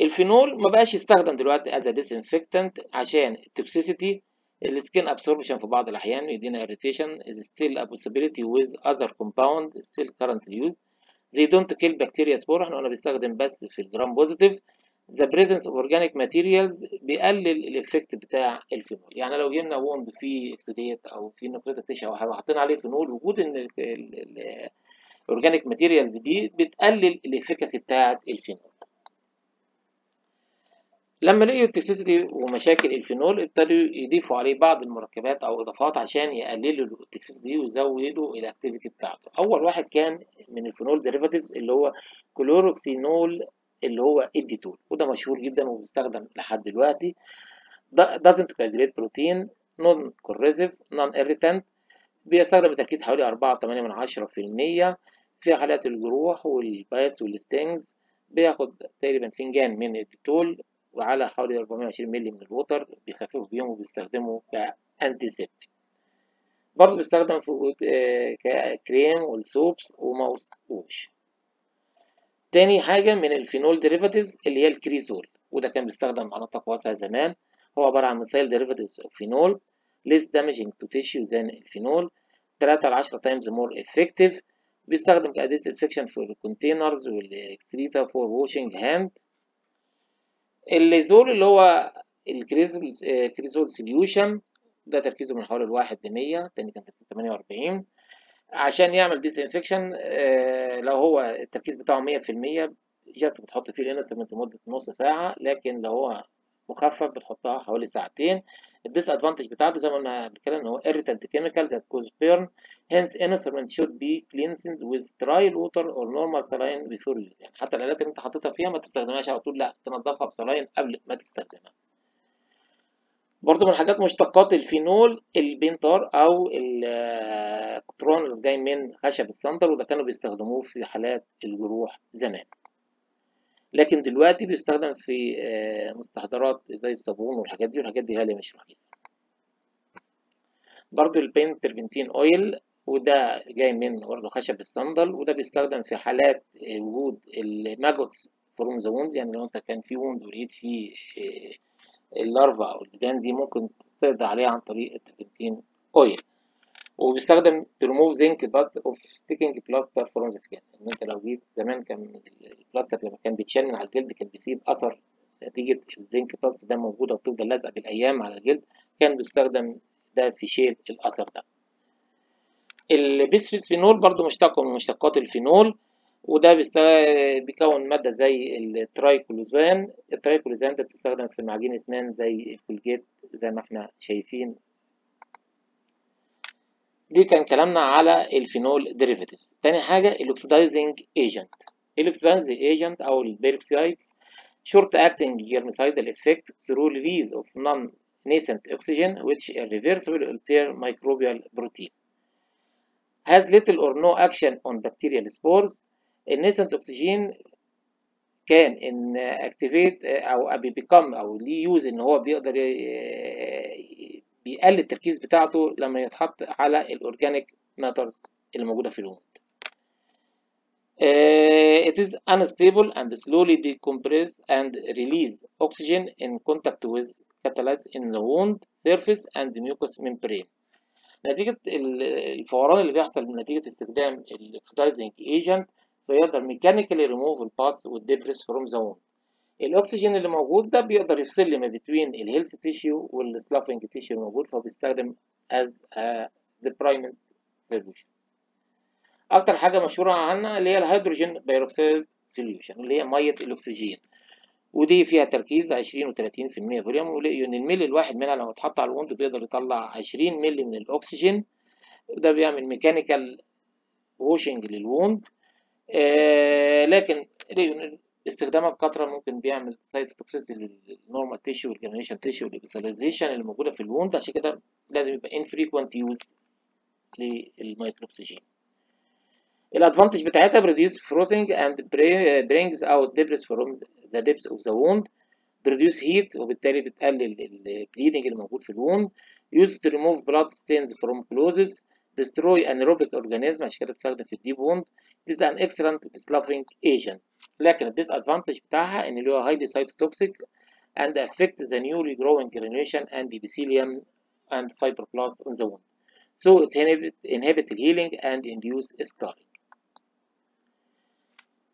الفينول ما بقاش يستخدم دلوقتي as a disinfectant عشان ال toxicity ال skin absorption في بعض الأحيان يدينا irritation is still a possibility with other compound still currently used they don't kill bacteria spore إحنا قلنا بيستخدم بس في ال gram positive the presence of organic materials بيقلل ال effect بتاع الفينول. يعني لو جبنا wound فيه exudate أو في necrotic tissue أو وحطينا عليه فينول وجود إن ال organic materials دي بتقلل ال efficacy بتاعه الفينول. لما لقيوا ال toxicity ومشاكل الفينول ابتدوا يضيفوا عليه بعض المركبات أو إضافات عشان يقللوا ال toxicity ويزودوا ال activity بتاعته. أول واحد كان من الفينول derivatives اللي هو chloroxylenol اللي هو الديتول وده مشهور جدا وبيستخدم لحد دلوقتي. doesn't coagulate protein non corrosive non irritant بيستخدم بتركيز حوالي 4.8% في حالات الجروح وال bites وال stings بياخد تقريبا فنجان من الديتول وعلى حوالي 420 مللي من ال water بيخففوا بيهم وبيستخدموا ك antiseptic برضه بيستخدم في ك cream وال soaps و mouth wash. تاني حاجة من الفينول derivatives اللي هي ال cresol وده كان بيستخدم على نطاق واسع زمان. هو عبارة عن methyl derivatives of phenol less damaging to tissue than الفينول 3 ل 10 times more effective. بيستخدم ك a disinfection في ال containers وال excreta for washing hand ال Lysol اللي هو ال cresol solution ده تركيزه من حوالي الواحد لمية التاني كان تركيزه 48 عشان يعمل disinfection آه لو هو التركيز بتاعه 100% just بتحط فيه ال instrument لمدة نص ساعة لكن لو هو مخفف بتحطها حوالي ساعتين. ال disadvantage بتاعته زي ما قلنا قبل كده إن هو irritant chemical that cause burn hence instrument should be cleansed with dry water or normal saline before use. يعني حتى الآلات اللي انت حطيتها فيها ما تستخدمهاش على طول لا تنضفها ب saline قبل ما تستخدمها. برضو من حاجات مشتقات الفينول ال pine tar أو القطران اللي جاي من خشب الصندل وده كانوا بيستخدموه في حالات الجروح زمان. لكن دلوقتي بيستخدم في مستحضرات زي الصابون والحاجات دي والحاجات دي غالية مش رخيصة. برضو ال pine turpentine oil وده جاي من برضه خشب الصندل وده بيستخدم في حالات وجود ال maggots from the wound يعني لو انت كان في wound ولقيت فيه ال larva أو الديدان دي ممكن تقضي عليها عن طريق ال turpentine oil. وبيستخدم to remove zinc dust of sticking plaster from the skin. إن أنت لو جيت زمان كان البلاستر لما كان بيتشال من على الجلد كان بيسيب أثر نتيجة ال zinc dust ده موجودة وتفضل لازقة بالأيام على الجلد كان بيستخدم ده في شيل الأثر ده. ال bisphenol برضو مشتق من مشتقات الفينول وده بيكون مادة زي ال triclosan ال triclosan ده بتستخدم في معجين اسنان زي الكولجيت زي ما إحنا شايفين. دي كان كلامنا على الفينول derivatives تاني حاجة ال oxidizing agent ال oxidizing agent أو ال peroxides short acting germicidal effect through release of non nascent oxygen which reversible alter microbial protein has little or no action on bacterial spores. ال nascent oxygen كان inactivate أو become أو ليه use ان هو بيقدر بيقلل التركيز بتاعته لما يتحط على ال organic matters اللي موجودة في ال wound Uh, it is unstable and slowly decompose and release oxygen in contact with catalyst in the wound surface and mucous membrane. نتيجة الفوران اللي بيحصل من نتيجة استخدام ال oxidizing agent فيقدر ميكانيكالي ريموف الباس والدبرس فروم ذا ووند. الأكسجين اللي موجود ده بيقدر يفصل لي ما بين ال healthy tissue وال sloughing tissue الموجود فبيستخدم as a debridement solution. أكتر حاجة مشهورة عنها اللي هي ال hydrogen peroxide solution اللي هي مية الأكسجين. ودي فيها تركيز 20 و30% volume ولقيوا ان الملي الواحد منها لو اتحط على ال wound بيقدر يطلع 20 ملي من الأكسجين. وده بيعمل mechanical washing لل wound. آه لكن استخدامها بكثره ممكن بيعمل cytotoxicity لل normal tissue وال granulation tissue وال epithelialization اللي موجودة في ال wound عشان كده لازم يبقى infrequent use لمية الأكسجين الادفانتج بتاعتها produce frothing and brings out debris from the depths of the wound. Produce heat وبالتالي بتقلل البليدنج اللي موجود في الوند used to remove blood stains from clothes. Destroy anaerobic organism عشان كده بتستخدم في الديب ووند is an excellent dissolving agent. لكن ادفانتج بتاعها إن اللي هو highly cytotoxic and affect the newly growing granulation and epithelium and fibroblasts in the wound so it inhibit, inhibit healing and induce scarring.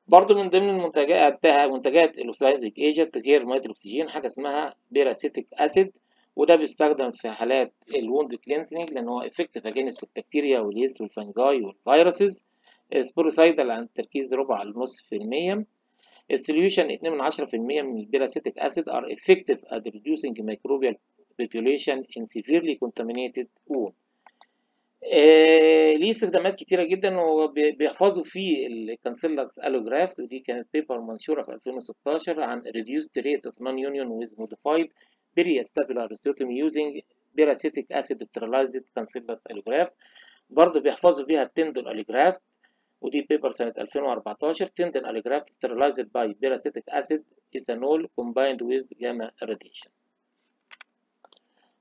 برضو من ضمن المنتجات منتجات ال oxidizing agent غير ميه الاكسجين حاجة اسمها peracetic acid وده بيستخدم في حالات ال wound cleansing لأن هو effective against البكتيريا وال yeast وال fungi والفيروسز sporocidal عند تركيز ربع لنص في المية ال solution 2 من 10% من ال peracetic acid are effective at reducing microbial population in severely contaminated wound آه ليه استخدامات كتيرة جدا وبيحفظوا فيه الكانسيلاس الوجرافت ودي كانت بيبر منشورة في 2016 عن reduced rate of non-union with modified periastabular restorative using peracetic acid sterilized cancellous allograft برضه بيحفظوا بيها التندون allograft ودي بيبر سنة 2014 تندون allograft sterilized by peracetic acid ethanol combined with gamma radiation.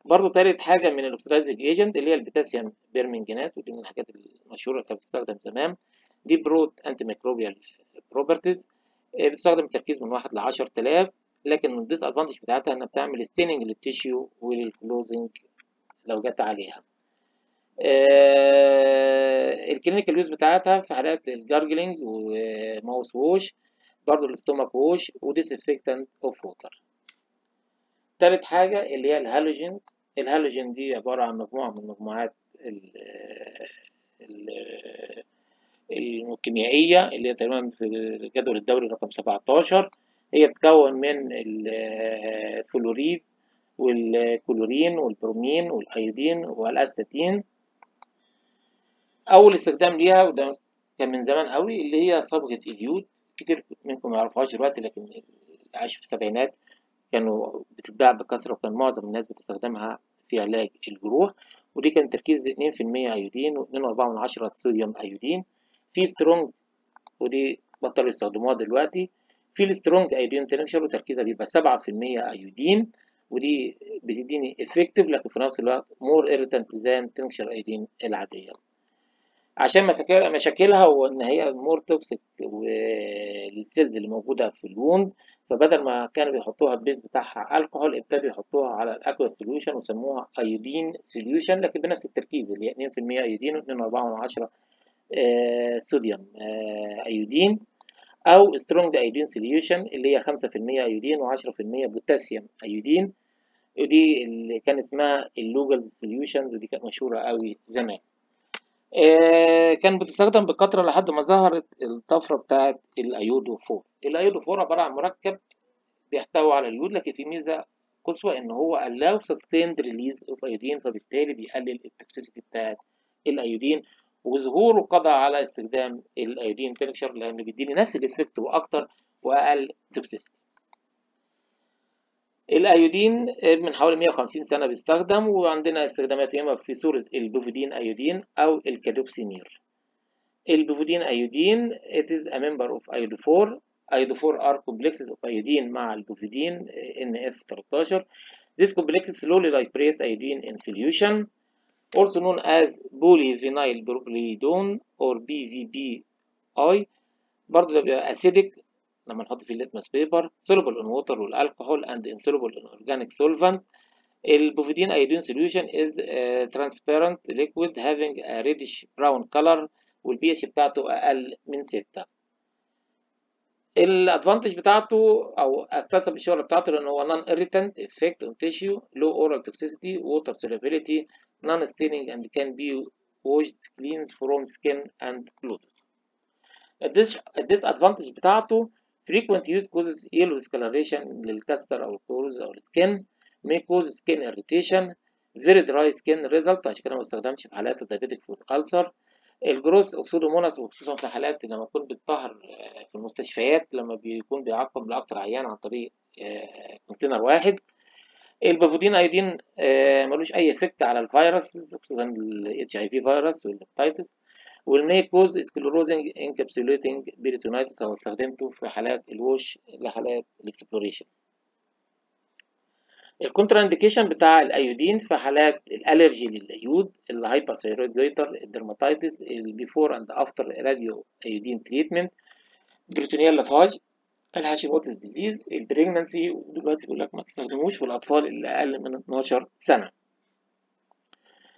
برضه تالت حاجة من ال oxidizing agent اللي هي ال potassium permanganate ودي من الحاجات المشهورة اللي كانت بتستخدم زمان. دي broad antimicrobial properties بتستخدم تركيز من واحد لعشر تلاف لكن ال disadvantage بتاعتها إنها بتعمل staining لل tissue ولل clothing لو جت عليها. ال clinical use بتاعتها في حالات ال gargling و mouth wash برضه ال stomach wash و disinfectant of water. تالت حاجة اللي هي ال halogen ال halogen دي عبارة عن مجموعة من مجموعات ال ال الكيميائية اللي هي تقريبا في الجدول الدوري رقم 17 هي تتكون من الفلوريد والكلورين والبرومين والأيودين والأستاتين. أول استخدام ليها وده كان من زمان قوي اللي هي صبغة اليود. كتير منكم ما يعرفوهاش دلوقتي لكن عاش في السبعينات. كانوا بتتباع بكثرة وكان معظم الناس بتستخدمها في علاج الجروح. ودي كان تركيز 2% iodine و2.4 sodium iodine. في strong ودي بطلوا يستخدموها دلوقتي. في ال strong iodine tincture وتركيزها بيبقى 7% iodine. ودي بتديني effective لكن في نفس الوقت more irritant than tincture iodine العادية. عشان مشاكلها وان هي more toxic لل cells اللي موجودة في ال wound فبدل ما كانوا بيحطوها ال base بتاعها الكحول ابتدوا يحطوها على ال aqua solution وسموها iodine solution لكن بنفس التركيز اللي هي 2% iodine و2.4 sodium iodine أو strong iodine solution اللي هي 5% iodine و10% potassium iodine ودي اللي كان اسمها ال Lugol's solution ودي كانت مشهورة قوي زمان. كان بتستخدم بكثرة لحد ما ظهرت الطفرة بتاعت ال iodophor ال iodophor عبارة عن مركب بيحتوي على اليود لكن في ميزة قصوى إن هو allow sustained release of iodine فبالتالي بيقلل ال toxicity بتاعت ال iodine. وظهوره قضى على استخدام ال iodine tincture لأنه بيديني نفس ال effect وأكتر وأقل toxicity ال iodine من حوالي 150 سنه بيستخدم وعندنا استخدامات اما في صوره ال povidone iodine أو ال cadexomer البوفيدين ايودين it is a member of iodophore iodophore are complexes of iodine مع البوفيدين NF13 this complex slowly liberate iodine in solution also known as polyvinyl propylidone or PVPI برضه ده بيبقى acidic لما نحط فيه الليتمس بيبر soluble in water والالكهول and insoluble ان organic solvent. البوفيدين ايودين سوليوشن از transparent liquid having a reddish brown color وال pH بتاعته أقل من 6 ال advantage بتاعته أو أكتسب الشهره بتاعته لأن هو non irritant effect on tissue low oral toxicity water solubility non staining and can be washed cleans from skin and clothes ال disadvantage بتاعته frequent use causes yellow discoloration لل catheter أو ال cords أو ال skin may cause skin irritation very dry skin result عشان كده ما بستخدمش في حالات ال diabetic foot ulcer. ال growth of Pseudomonas وخصوصا في حالات لما يكون بيتطهر في المستشفيات لما بيكون بيعقم لاكتر عيان عن طريق container واحد. ال povidone iodine ملوش أي effect على الفيروس خصوصا ال HIV virus وال hepatitis وال may cause sclerosing encapsulating peritonitis لو استخدمته في حالات ال wash لحالات ال exploration. ال contraindication بتاع ال iodine في حالات الالرجي للايود الهايبرثايرويد جويتر الدرماتيتس البيفور اند افتر راديو ايودين تريتمنت بريتونيال لافاج الهاشيموتس ديزيز البريجنانسي ودلوقتي بيقول لك ما تستخدموش في الأطفال اللي أقل من 12 سنة.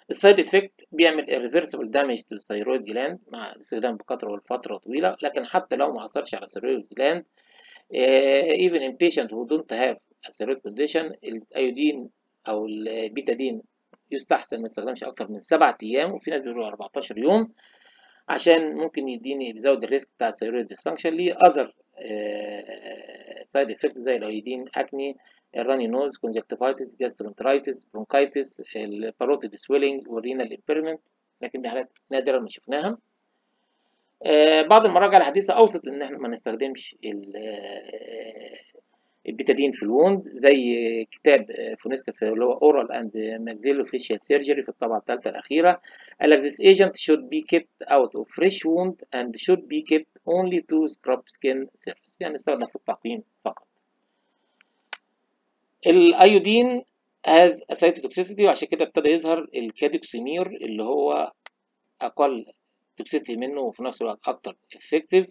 ال side effect بيعمل damage to ال thyroid gland مع الاستخدام بكثرة والفترة طويلة لكن حتى لو ما أثرش على ال thyroid gland in patient who don't have a thyroid condition ال iodine أو البيتادين يستحسن ما يستخدمش أكتر من 7 أيام وفي ناس بيقولوا 14 يوم عشان ممكن يديني بيزود ال risk بتاع ال thyroid dysfunction ليه. other side effect زي ال iodine acne ال runny nose conjunctivitis gastroenteritis bronchitis ال parotid swelling وال renal impairment لكن دي حالات نادرة ما شفناها. آه بعض المراجع الحديثة أوصت إن إحنا ما نستخدمش البيتادين في ال wound زي كتاب Fonseca في اللي هو oral and maxillofacial surgery في الطبعة الثالثة الأخيرة. قال لك this agent should be kept out of fresh wound and should be kept only to scrub skin surface. يعني يستخدم في التعقيم فقط. ال iodine has a cytotoxicity وعشان كده ابتدى يظهر ال cadexomer اللي هو أقل toxicity منه وفي نفس الوقت أكتر effective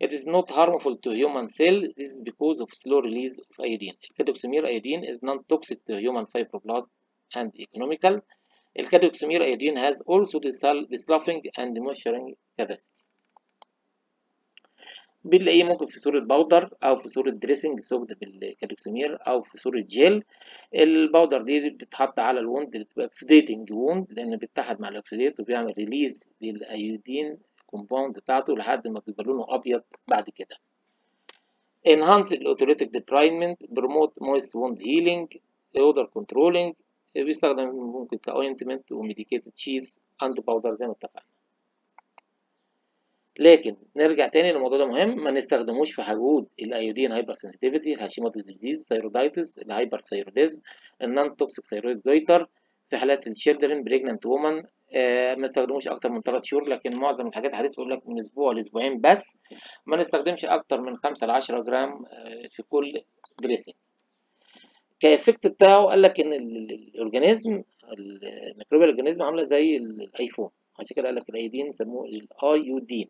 It is not harmful to human cell. This is because of slow release of iodine. ال cadexomer iodine is non-toxic to human fibroblast and economical. ال cadexomer iodine has also dissolving and moisturizing capacity. بنلاقيه ممكن في صورة powder أو في صورة dressing soaked بال cadexomer أو في صورة gel ال powder دي بتتحط على ال wound اللي بتبقى exudating wound لأن بيتحد مع ال exudate وبيعمل release لل iodine ال compound بتاعته لحد ما بيبقى لونه أبيض بعد كده. Enhance ال autolytic debridement promote moist wound healing odor controlling بيستخدم ممكن ك ointment و medicated dressings and powder زي ما اتفقنا. لكن نرجع تاني للموضوع ده مهم ما نستخدموش في حدود ال iodine hypersensitivity Hashimoto's disease thyroiditis ال hyperthyroidism ال non toxic thyroid goiter في حالات ال children pregnant women ما نستخدموش أكتر من 3 شهور لكن معظم الحاجات بيقول لك من أسبوع لأسبوعين بس. ما نستخدمش أكتر من 5 ل 10 جرام آه في كل dressing ك effect بتاعه قال لك إن ال organism ال microbial organism عاملة زي الآيفون عشان كده قال لك ال iodine سموه ال iodine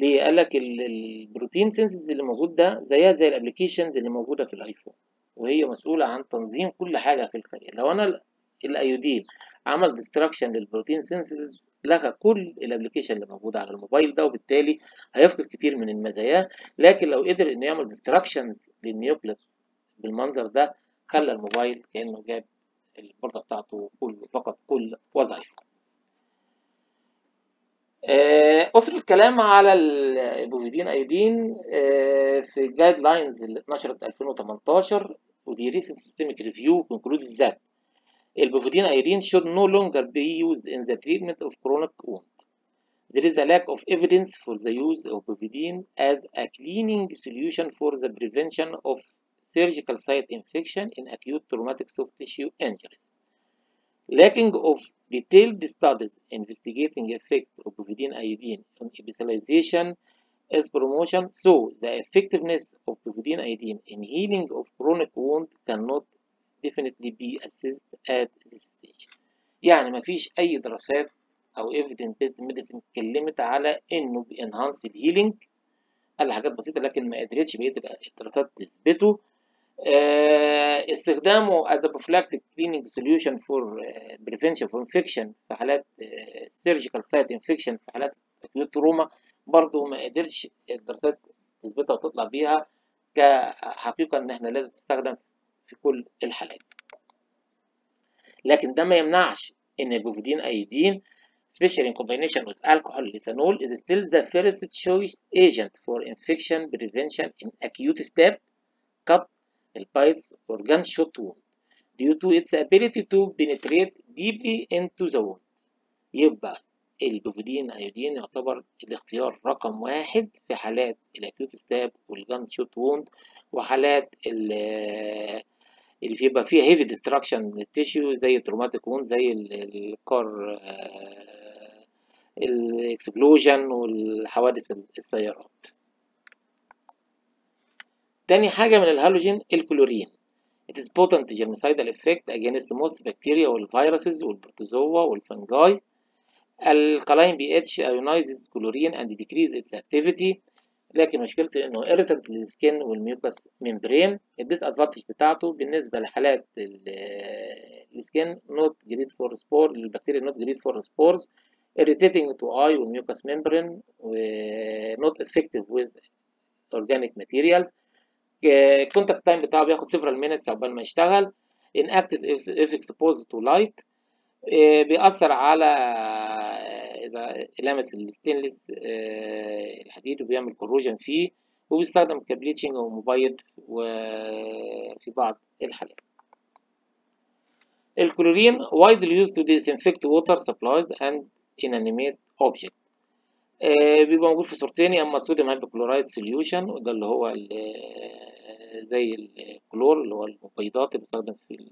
ليه؟ قال لك ال protein synthesis اللي موجود ده زيها زي ال applications اللي موجودة في الآيفون وهي مسؤولة عن تنظيم كل حاجة في الخليه لو أنا ال iodine عمل destruction لل protein synthesis لغى كل ال application اللي موجوده على الموبايل ده وبالتالي هيفقد كتير من المزايا. لكن لو قدر إنه يعمل destructions لل nucleus بالمنظر ده خلى الموبايل كأنه جاب البوردة بتاعته كله فقط كل وظائفه. أسر الكلام على ال povidone iodine في ال guidelines اللي اتنشرت 2018 ودي recent systematic review concludes that ال povidone iodine should no longer be used in the treatment of chronic wound. There is a lack of evidence for the use of bovidine as a cleaning solution for the prevention of surgical site infection in acute traumatic soft tissue injuries. Lacking of detailed studies investigating effect of bovidine iodine on epithelialization is promotion, so the effectiveness of bovidine iodine in healing of chronic wound cannot definitely be assessed at this stage. يعني مفيش أي دراسات أو evidence based medicine اتكلمت على إنه بينهانس الهيلينج قال حاجات بسيطة لكن ما قدرتش بقية الدراسات تثبته Uh, استخدامه as a prophylactic cleaning solution for uh, prevention for infection في حالات uh, surgical site infection في حالات acute trauma برضه ما قدرش الدراسات تثبتها وتطلع بيها كحقيقة إن إحنا لازم تستخدم في كل الحالات. لكن ده ما يمنعش إن ال povidone iodine especially in combination with alcohol ethanol is still the first choice agent for infection prevention in acute stab bites or gunshot wound due to its ability to penetrate deeply into the wound. يبقى ال povidone iodine يعتبر الاختيار رقم واحد في حالات ال acute stab وال gunshot wound وحالات اللي بيبقى فيها heavy destruction لل tissue زي ال traumatic wound زي ال car ال explosion والحوادث السيارات. تاني حاجة من الهالوجين الكلورين. It is potent germicidal effect against most bacteria وال viruses وال protozoa وال fungi ال alkaline pH ionizes chlorine and decrease its activity. لكن مشكلته إنه irritant لل skin وال mucous membrane ال disadvantage بتاعته بالنسبة لحالات ال skin not great for spore البكتيريا not great for spores irritating to eye وال mucous membrane و not effective with organic materials. ال contact time بتاعه بياخد several minutes عقبال ما يشتغل inactive if exposed to light بيأثر على إذا لمس الستينلس الحديد وبيعمل corrosion فيه وبيستخدم ك bleaching أو مبيض وفي بعض الحالات. ال chlorine widely used to disinfect water supplies and inanimate objects. بيبقى موجود في صورتين يا إما sodium hypochlorite solution وده اللي هو زي الكلور اللي هو المبيضات اللي بتستخدم في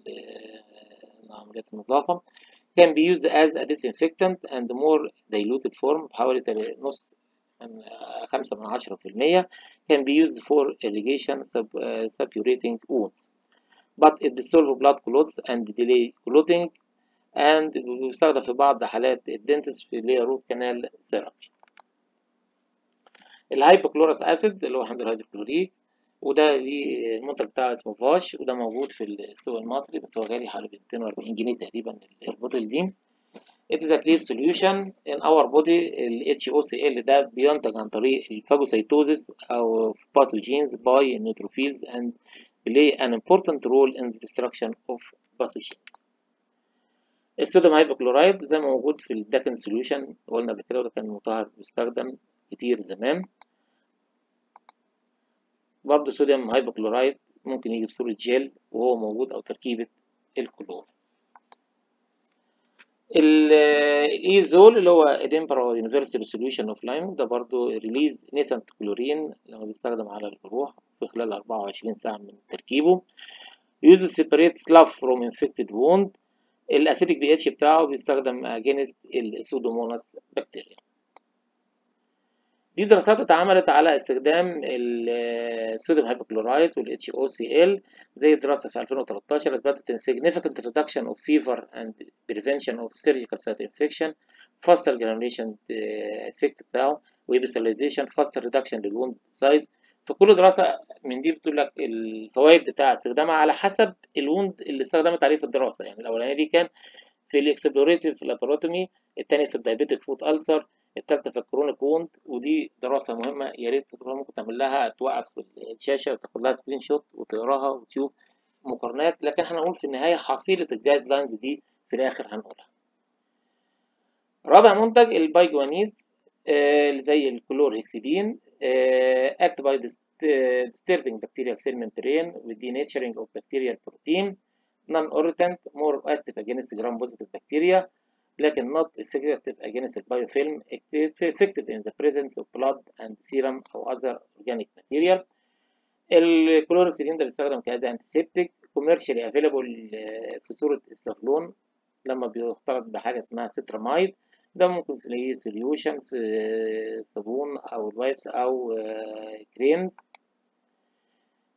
عمليات النظافة. Can be used as a disinfectant and more diluted form بحوالي نص من خمسة من عشرة في المية. Can be used for irrigation sub, uh, suppurating wounds. But it dissolve blood clots and delay clotting and بيستخدم في بعض حالات ال dentist في اللي هي root canal therapy ال hypochlorous acid اللي هو حمض الهيدروكلوريك وده ليه المنتج بتاعه اسمه فاش وده موجود في السوق المصري بس هو غالي حوالي 240 جنيه تقريبا ال bottle دي. It is a clear solution in our body. ال HOCl ده بينتج عن طريق ال phagocytosis of pathogens by neutrophils and play an important role in the destruction of pathogens. ال sodium hypochlorite زي ما موجود في ال Dakin solution قلنا قبل كده وده كان مطهر بيستخدم كتير زمان. برضه sodium hypochlorite ممكن يجي في صورة جيل وهو موجود أو تركيبة الكلور. ال EUSOL اللي هو Edinburgh University solution of lime ده برضه release nascent chlorine لما بيستخدم على الجروح في خلال 24 ساعة من تركيبه. used to separate slough from infected wound ال acidic pH بتاعه بيستخدم against ال pseudomonas بكتيريا دي دراسات اتعملت على استخدام ال sodium hypochlorite وال HOCl زي دراسة في 2013 أثبتت إن significant reduction of fever and prevention of surgical site infection faster granulation effect بتاعه وب stabilization faster reduction لل wound size. فكل دراسة من دي بتقول لك الفوائد بتاع استخدامها على حسب ال wound اللي استخدمت عليه في الدراسة. يعني الأولانية دي كان في ال explorative laparotomy التاني في ال diabetic foot ulcer التالتة في ال chronic wound ودي دراسة مهمة يا ريت ممكن تعمل لها توقف الشاشة وتاخد لها screenshot وتقراها وتشوف مقارنات لكن إحنا هنقول في النهاية حصيلة ال guidelines دي في الآخر هنقولها. رابع منتج ال biguanide آه زي الكلورهكسيدين آه act by disturbing bacterial cell membrane with denaturing of bacterial protein non-irritant more active against gram-positive bacteria لكن not effective against biofilm effective in the presence of blood and serum أو other organic material الكلوركسيدين ده بيستخدم كأداة antiseptic commercially available في صورة Savlon لما بيختلط بحاجة اسمها cetrimide ده ممكن تلاقيه solution في صابون أو ال wipes أو creams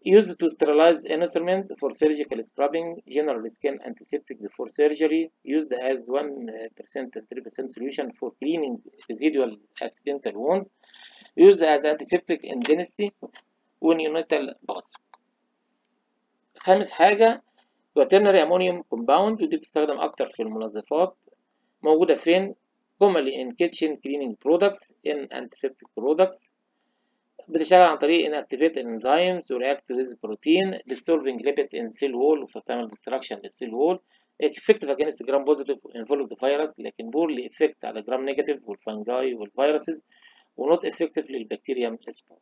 used to sterilize instrument for surgical scrubbing, general skin antiseptic before surgery, used as 1% and 3% solution for cleaning residual accidental wounds, used as antiseptic in dentistry when neonatal baths. خامس حاجة quaternary ammonium compound ودي بتستخدم أكتر في المنظفات موجودة فين؟ commonly in kitchen cleaning products in antiseptic products بتشتغل عن طريق inactivate enzyme to react with protein dissolving lipid in cell wall فبتعمل destruction للcell wall effective against gram positive involved virus لكن poorly effect على gram negative والفنجاي والفيروسز ونوت effective للبكتيريا سبور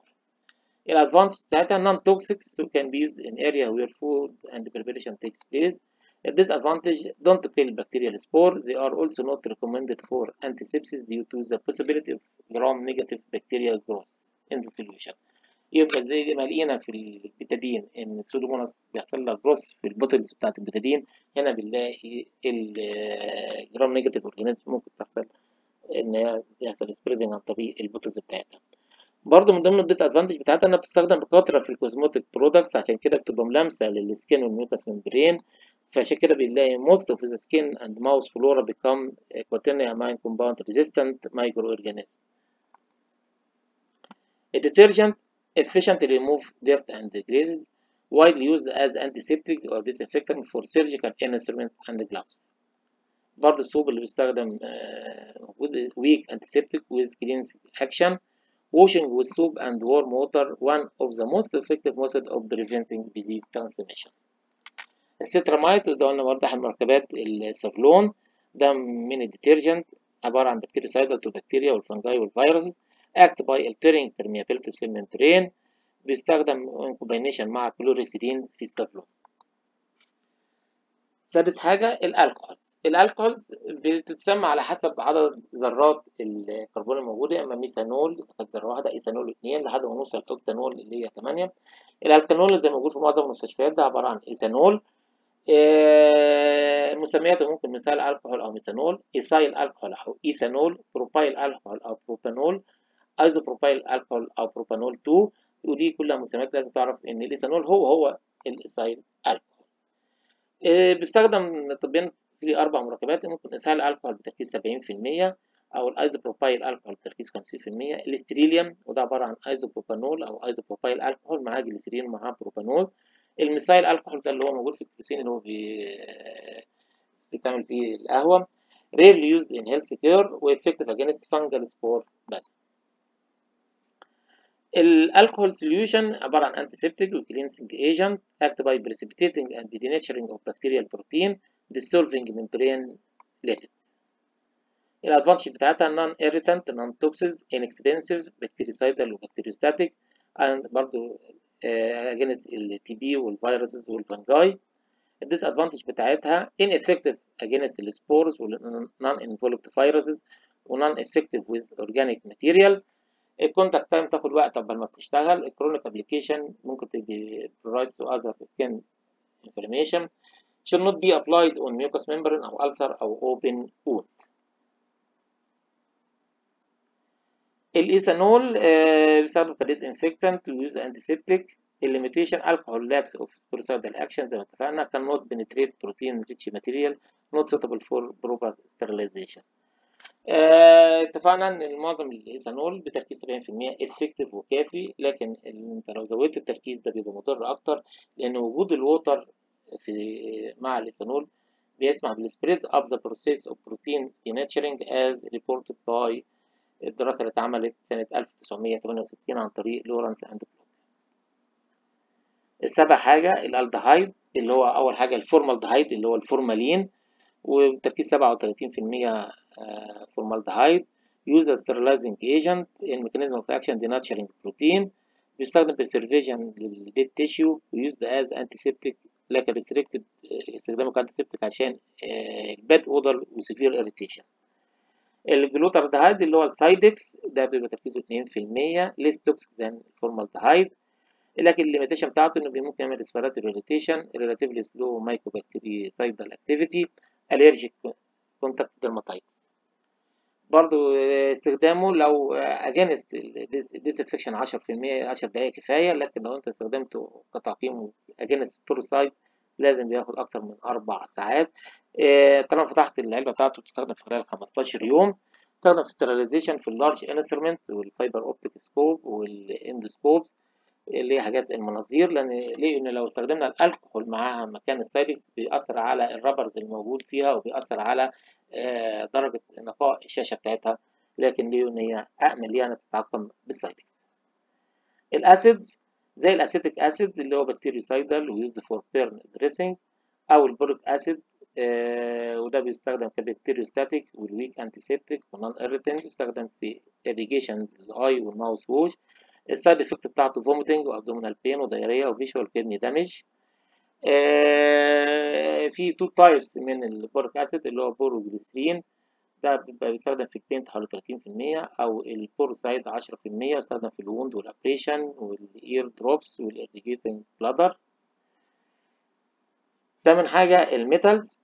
الادفانس بتاعتها non toxic so can be used in area where food and preparation takes place The disadvantage don't kill bacterial spore. They are also not recommended for antisepsis due to the possibility of gram-negative bacterial growth. In the solution. يبقى زي ما لقينا في ال Betadine إن ال Pseudomonas بيحصل لها جروس في ال bottles بتاعت ال Betadine. هنا بنلاقي ال gram negative organism ممكن تحصل إن يحصل spreading عن طريق ال bottles بتاعتها. برضه من ضمن ال disadvantage بتاعتها إنها بتستخدم بكثرة في ال cosmetic products عشان كده بتبقى ملامسة لل skin وال mucous membrane فعشان كده بنلاقي most of the skin and mouth flora become quaternary amine compound resistant microorganism. A detergent efficiently remove dirt and greases widely used as antiseptic or disinfectant for surgical instruments and gloves. برضه الصوب اللي بيستخدم موجود weak antiseptic with cleansing action washing with soap and warm water one of the most effective method of preventing disease transmission. السترامايت ده قلنا برضه احد مركبات السافلون ده من الديترجنت عبارة عن بكتيريسايدال تو بكتيريا والفنجاي والفيروسز act by altering permeability of cell membrane بيستخدم in combination مع كلوركسيدين في ال Savlon. سادس حاجة ال alcohols ال alcohols بتتسمى على حسب عدد ذرات الكربون الموجودة إما ميثانول ذرة واحدة إيثانول اتنين لحد ما نوصل أوكتانول اللي هي تمانية. الألكانول زي ما موجود في معظم المستشفيات ده عبارة عن إيثانول. آه مسمياته ممكن methyl alcohol أو ميثانول ethyl alcohol أو إيثانول propyl alcohol أو بروبانول isopropyl alcohol أو بروبانول 2 ودي كلها مسميات لازم تعرف إن الإيثانول هو هو ال ethyl alcohol آه بيستخدم طبيا في أربع مركبات. ممكن ethyl alcohol بتركيز 70% أو ال isopropyl alcohol بتركيز 50% ال Sterillium وده عبارة عن isopropanol أو isopropyl alcohol معاه جليسرين ومعاه بروبانول. ال methyl alcohol ده اللي هو موجود في الكلوسين اللي هو بي... بتعمل فيه القهوة. Rarely used in health care وeffective against fungal spore بس. ال alcohol solution عبارة عن antiseptic و cleansing agent act by precipitating and denaturing of bacterial protein dissolving membrane lipid ال advantage بتاعتها non irritant non toxic inexpensive bactericidal و bacteriostatic and برضو against ال TB وال viruses وال fungi ال disadvantage بتاعتها ineffective against ال spores وال non enveloped viruses و non effective with organic material ال contact time تاخد وقت قبل ما بتشتغل ال chronic application ممكن تبقى provide to other skin inflammation should not be applied on mucous membrane أو ulcer أو open wound. الإيثانول بيستخدم ك disinfectant و use antiseptic ال limitation الكحول lacks of sporicidal action زي ما اتفقنا كان نوت بنتريت بروتين ريتش ماتيريال نوت سوتابل فور بروبر اتفقنا إن معظم الإيثانول بتركيز 70% effective وكافي لكن أنت لو زودت التركيز ده بيبقى مضر أكتر لأن وجود ال water في مع الإيثانول بيسمح بال speed up the process of protein denaturing as reported by الدراسة اللي اتعملت سنة 1968 عن طريق لورانس and بلوك. السابع حاجة الألدهايد اللي هو أول حاجة الفورمالدهايد اللي هو الفورمالين وبتركيز 37% formaldehyde use as sterilizing agent ال mechanism of action denaturing protein بيستخدم preservation لل dead tissue و used as antiseptic لكن restricted استخدامه ك antiseptic عشان ال bad odor و severe irritation ال glutaraldehyde اللي هو ال Cidex ده بيبقى تركيزه 2% less toxic than ال formaldehyde لكن ال limitation بتاعته إنه ممكن يعمل irritation relatively slow mycobactericidal activity allergic contact dermatitis برضو استخدامه لو against disinfection 10% 10 دقائق كفاية لكن لو انت استخدمته كتعقيم against sporicide لازم بياخد أكتر من أربع ساعات. طالما فتحت العلبة بتاعته بتستخدم في خلال 15 يوم. تستخدم في sterilization في ال large instrument وال fiber optic scope وال endoscopes اللي هي حاجات المناظير لأن ليه؟ إن لو استخدمنا الكحول معاها مكان ال Cidex بيأثر على ال rubbers الموجود فيها وبيأثر على درجة نقاء الشاشة بتاعتها لكن ليه؟ إن هي أأمن ليها إنها تتعقم بال Cidex ال acids زي ال acetic acid اللي هو bactericidal و used for burn dressing أو ال boric acid آه وده بيستخدم ك bacteriostatic وال weak antiseptic و non irritating بيستخدم في irrigation ال eye وال mouth wash. ال side effect بتاعته vomiting و abdominal pain و diarrhea و visual kidney damage في two types من ال boric acid اللي هو boroglycerin. ده بيبقى بيستخدم في ال paint حوالي 30% أو ال borocide 10% بيستخدم في الوند والابريشن والاير دروبس والاريجيتنج بلادر تامن حاجة الميتالز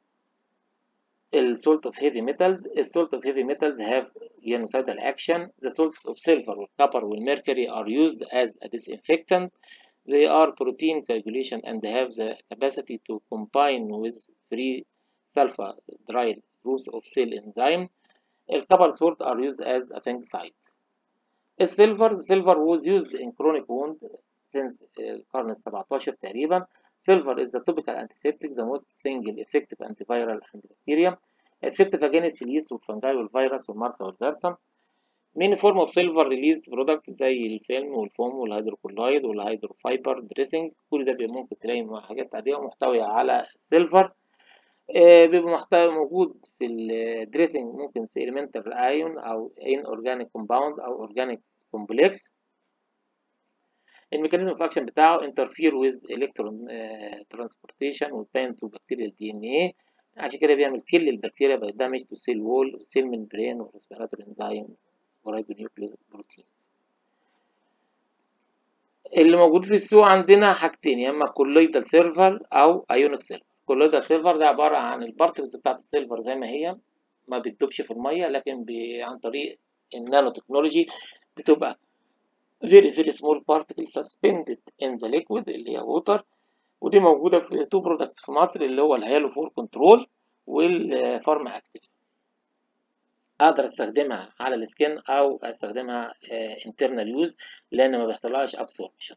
ال salt of heavy metals ال salt of heavy metals have genocidal action the salts of silver والcopper والmercury are used as a disinfectant they are protein coagulation and have the capacity to combine with free sulfur dry roots of cell enzyme الcopper salt are used as a fungicide السيلفر silver was used in chronic wound since القرن ال 17 تقريبا silver is the topical antiseptic the most single effective antiviral and bacteria effective against yeast والفنجاي والفيروس والمرسى والفيرسم many form of silver released products زي الفيلم والفوم والهيدروكولايد والهيدروفايبر دريسنج كل ده بيبقى ممكن تلاقي حاجات عادية محتوية على silver بيبقى محتوى موجود في ال dressing ممكن في elemental ion أو in organic compound أو organic complex ال mechanism of action بتاعه interfere with electron transportation و bind to bacteria ال DNA عشان كده بيعمل kill البكتيريا by damage to cell wall و cell membrane و respiratory enzyme و ribonucleic protein اللي موجود في السوق عندنا حاجتين يا إما colloidal silver أو ionic silver colloidal silver ده عبارة عن ال particles بتاعت ال silver زي ما هي ما بتدوبش في المية لكن عن طريق النانو تكنولوجي بتبقى very very small particles suspended in the liquid اللي هي water ودي موجودة في two products في مصر اللي هو الهيالو فور كنترول والفارم اكتيف أقدر أستخدمها على ال skin أو أستخدمها internal use لأن ما بيحصلهاش absorption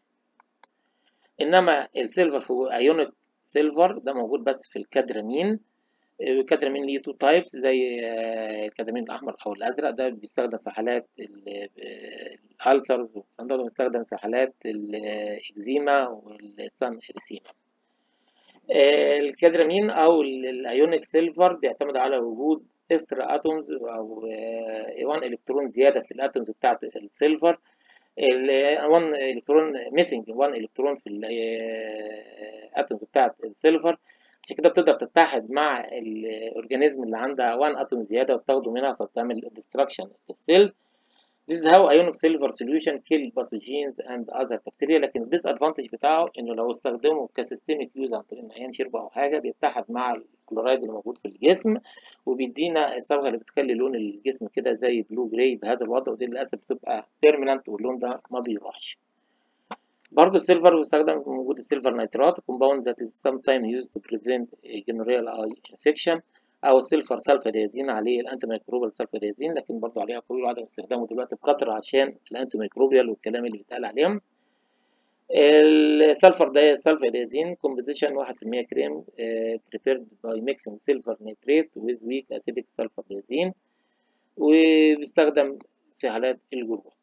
إنما ال silver في ionic silver ده موجود بس في الكادرامين الكادرامين ليه two types زي الكادرامين الأحمر أو الأزرق. ده بيستخدم في حالات ال ulcers وده بيستخدم في حالات الاكزيما وال sun erythema الكادرامين أو ال ionic silver بيعتمد على وجود extra atoms أو 1 الكترون زيادة في ال atoms بتاعة ال silver 1 electron missing 1 الكترون في ال atoms بتاعة ال silver عشان كده بتقدر تتحد مع ال organism اللي عندها 1 atom زيادة وبتاخده منها فبتعمل destruction لل cell This is how ionic silver solution kill pathogens and other bacteria. لكن ال disadvantage بتاعه إنه لو استخدمه ك systemic use عن طريق العيان شربة أو حاجة بيتحد مع الكلورايد اللي موجود في الجسم وبيدينا الصبغه اللي بتخلي لون الجسم كده زي blue gray بهذا الوضع ودي للأسف بتبقى permanent واللون ده ما بيروحش. برضه ال silver بيستخدم في وجود ال silver nitrate compound that is sometimes used to prevent gonorrheal eye infection أو ال silver sulfadiazine عليه ال antimicrobial sulfadiazine لكن برضه عليها قيود عدم استخدامه دلوقتي بكثره عشان ال antimicrobial والكلام اللي بيتقال عليهم. ال silver ده sulfadiazine composition 1% cream prepared by mixing silver nitrate with weak acidic sulfadiazine وبيستخدم في حالات الجروح.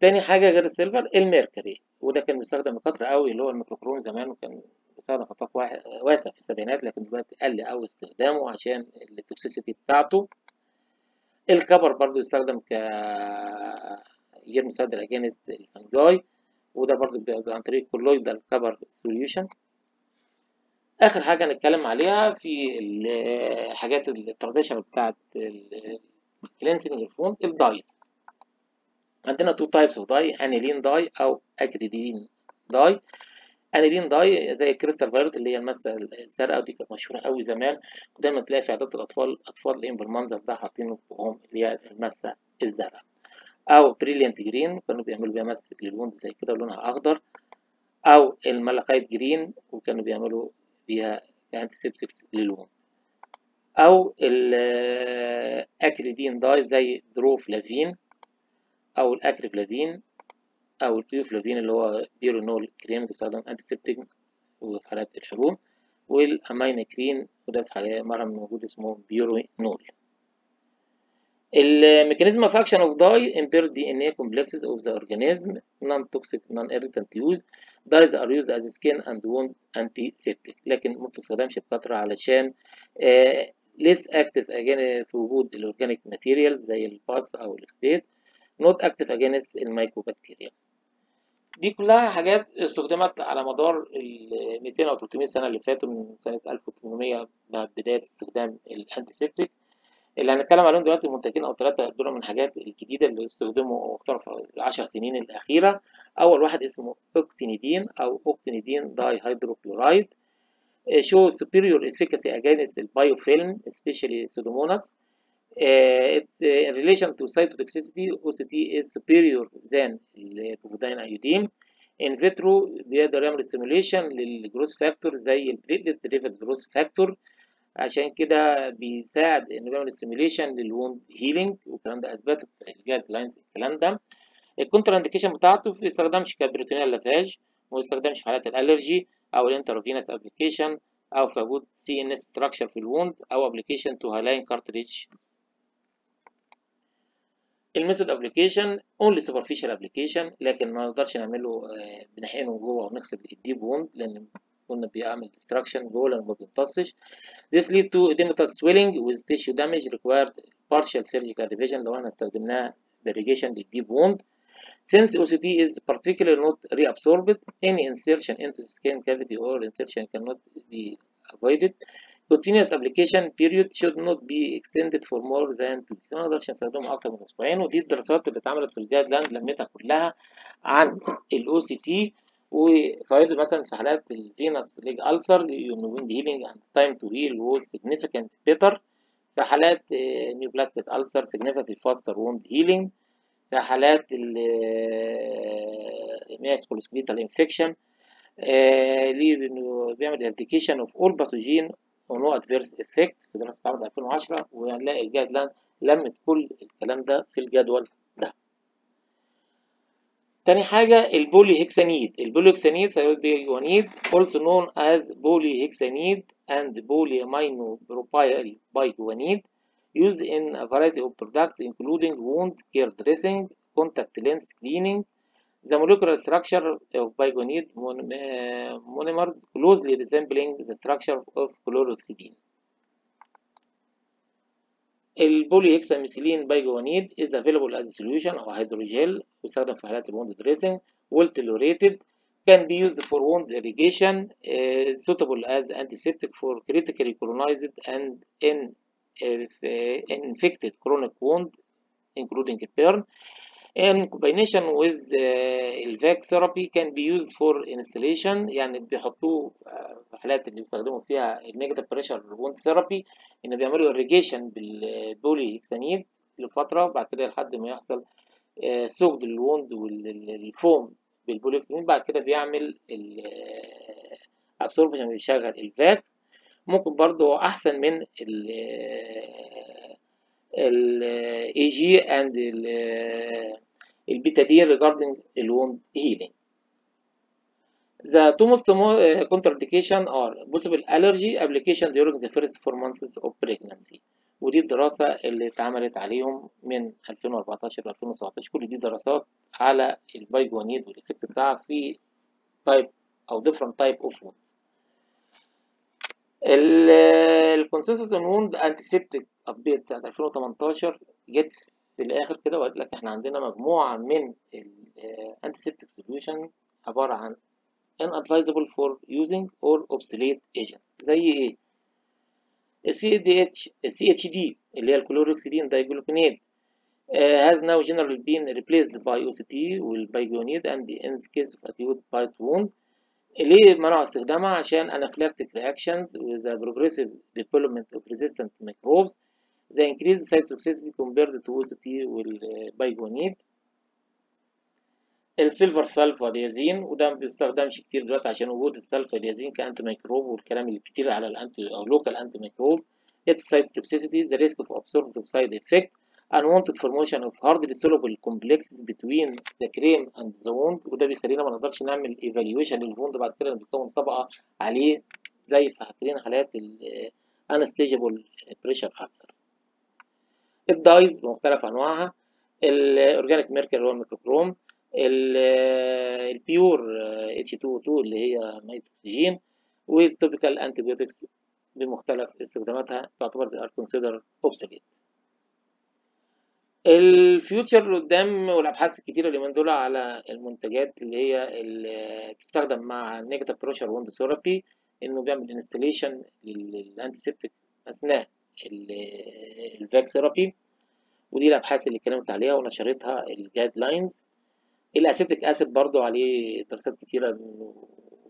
تاني حاجة غير ال silver ال mercury. وده كان بيستخدم بكثرة قوي اللي هو ال mercurochrome زمان وكان بيستخدم في واسع في السبعينات لكن دلوقتي قل قوي استخدامه عشان ال toxicity بتاعته. ال copper برضو يستخدم ك غير مساعد against ال fungi وده برضو عن طريق colloidal copper solution آخر حاجة نتكلم عليها في الحاجات ال traditional بتاعت ال cleansing ال wound dyes عندنا two types of dye aniline dye أو acridine dye aniline dye زي ال crystal violet اللي هي المسه الزرقاء ودي كانت مشهورة قوي زمان. ودايما تلاقي في عيادات الأطفال الاطفال تلاقيهم بالمنظر ده حاطينه فوقهم اللي هي المسه الزرقاء. أو brilliant green كانوا بيعملوا بيها مس لل wound زي كده ولونها أخضر. أو ال malachite green وكانوا بيعملوا بيها antiseptics لل wound أو ال acridine dye زي proflavine أو ال acriflavine أو ال euflavine اللي هو بيرونول كريم بيستخدم antiseptic وفي حالات الحروق وال aminacrine وده في مرهم موجود اسمه بيورونول ال mechanism of action of dye impaired DNA complexes of the organism non-toxic non-irritant use dyes are used as skin and wound antiseptic. لكن ما بتستخدمش بكثرة علشان less active again في وجود ال organic materials زي ال pus أو ال exudate not active against ال mycobacteria دي كلها حاجات استخدمت على مدار ال 200 أو 300 سنة اللي فاتوا من سنة 1800 بعد بداية استخدام ال antiseptic. اللي هنتكلم عليهم دلوقتي المنتجين أو ثلاثة دول من الحاجات الجديدة اللي استخدموا أكتر في العشر سنين الأخيرة. أول واحد اسمه octenidine أو octenidine dihydrochloride show superior efficacy against biofilm, especially Pseudomonas. Uh, it's uh, in relation to cytotoxicity, OCT is superior than ال povidone iodine. in vitro بيقدر يعمل stimulation لل growth factor زي ال platelet derived growth factor عشان كده بيساعد انه بيعمل stimulation لل wound healing والكلام ده أثبتت ال guidelines الكلام ده. ال contraindication بتاعته ما بيستخدمش ك peritoneal lavage وما بيستخدمش في حالات ال allergy أو ال interference application أو في وجود CNS structure في ال wound أو application to hyaline cartilage ال method application only superficial application لكن ما نقدرش نعمله بنحقنه جوه ونغسل ال deep wound لأن قلنا بيعمل ديستراكشن جوه لأنه ما بيمتصش this lead to edematous swelling with tissue damage required partial surgical revision لو إحنا استخدمناها irrigation للديب wound since OCT is particularly not reabsorbed any insertion into the skin cavity or insertion cannot be avoided continuous application period should not be extended for more than ما نقدرش نستخدمه أكتر من أسبوعين ودي الدراسات اللي اتعملت في الجايد لاند لميتها كلها عن ال OCT وفوائده مثلا في حالات ال venous leg ulcer wound healing and time to heal was significant better. في حالات neoplastic ulcer significantly faster wound healing. في حالات ال musculoskeletal infection ليه؟ انه بيعمل eradication of all pathogen و no adverse effect في دراسة اتعملت 2010 وهنلاقي line لمت كل الكلام ده في الجدول ده تاني حاجة البولي هيكسانيد البولي هيكسانيد سيروبيجوانيد also known as polyhexanide and polyamino biguanide used in a variety of products including wound care dressing, contact lens cleaning. The molecular structure of biguanide mon uh, monomers closely resembling the structure of chlorhexidine. البولي هيكساميثيلين بايجوانيد is available as a solution أو hydrogel يستخدم في حالات الwound dressing well tolerated can be used for wound irrigation uh, suitable as antiseptic for critically colonized and in infected chronic wound including burn in combination with الفاك therapy can be used for installation يعني بيحطوه في حالات اللي بيستخدموا فيها النيجاتيف بريشر wound therapy إن بيعملوا irrigation بال polyhexanide لفترة بعد كده لحد ما يحصل soak لل wound وال foam بال polyhexanide بعد كده بيعمل ال absorption بيشغل ال VAC ممكن برضو أحسن من ال ال AG and البيتادين regarding ال wound healing. The two most contraindication are possible allergy application during the first four months of pregnancy. ودي الدراسة اللي اتعملت عليهم من 2014 ل 2017 كل دي دراسات على ال biguanide وال effect بتاعها في type أو different type of wound. ال consensus on wound antiseptic update سنه 2018 جت في الآخر كده وقالت لك إحنا عندنا مجموعه من الانتيسيبتيك سوليوشن عباره عن unadvisable for using or obsolete agent زي إيه السي دي اتش السي اتش دي اللي هي الكلوركسيدين دايجلوكونيد uh, has now generally been replaced by OCT والبايجونيد and in the case of acute bite wound ليه منعوا استخدامها عشان anaphylactic reactions with a progressive development of resistant microbes the increased cytotoxicity compared to OCT والبايجونيد ال silver sulfadiazine وده ما بيستخدمش كتير دلوقتي عشان وجود ال sulfadiazine ك anti microbe والكلام اللي كتير على ال anti أو local anti microbe its cytotoxicity the risk of absorptive side effect unwanted formation of hardly soluble complexes between the cream and the wound. وده بيخلينا ما نقدرش نعمل evaluation لل wound بعد كده بيكون طبقة عليه زي فاكرين حالات ال unstable pressure ulcer. ال dyes بمختلف أنواعها. ال organic mercurial اللي هو ال mercurochrome. ال pure H 2 2 اللي هي نيتروجين وال topical antibiotics بمختلف استخداماتها تعتبر are considered obsolete. ال future اللي قدام والأبحاث الكتيرة اللي من دول على المنتجات اللي هي اللي بتستخدم مع negative pressure wound therapy إنه بيعمل instillation لل antiseptic أثناء ال VAC therapy ودي الأبحاث اللي اتكلمت عليها ونشرتها ال guidelines ال acetic acid برضو عليه دراسات كتيرة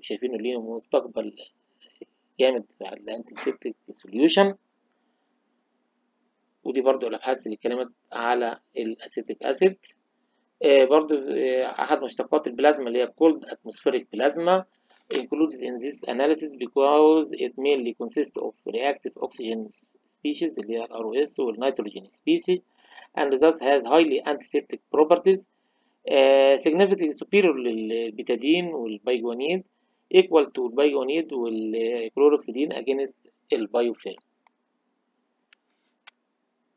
شايفين ليه مستقبل جامد في ال antiseptic solution ودي برضو الأبحاث اللي اتكلمت على ال acetic acid. آه برضو آه أحد مشتقات البلازما اللي هي cold atmospheric plasma. Included in this analysis because it mainly consists of reactive oxygen species اللي هي ال ROS وال nitrogen species and thus has highly antiseptic properties. Uh, significantly superior للبيتادين وال biguanide equal to ال biguanide وال chlorhexidine against ال biofilm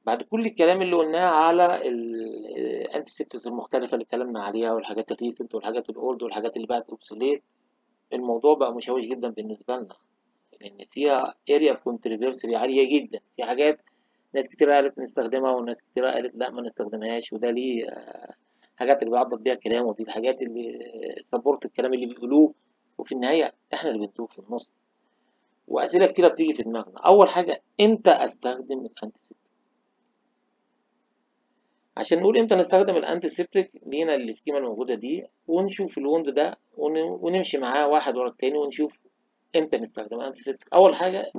بعد كل الكلام اللي قلناه على ال antiseptics المختلفة اللي اتكلمنا عليها والحاجات ال recent والحاجات ال old والحاجات اللي بقت obsolete الموضوع بقى مشوش جدا بالنسبة لنا. لأن فيها area controversy عالية جدا. في حاجات ناس كتير قالت نستخدمها وناس كتير قالت لا ما نستخدمهاش وده ليه حاجات اللي بيعضد بيها الكلام ودي الحاجات اللي support الكلام اللي بيقولوه. وفي النهاية إحنا اللي بنتوه في النص. وأسئلة كتيرة بتيجي في دماغنا. أول حاجة إمتى أستخدم ال antiseptic عشان نقول إمتى نستخدم ال antiseptic لينا ال schema الموجودة دي ونشوف ال wound ده ونمشي معاه واحد ورا التاني ونشوف إمتى نستخدم ال antiseptic أول حاجة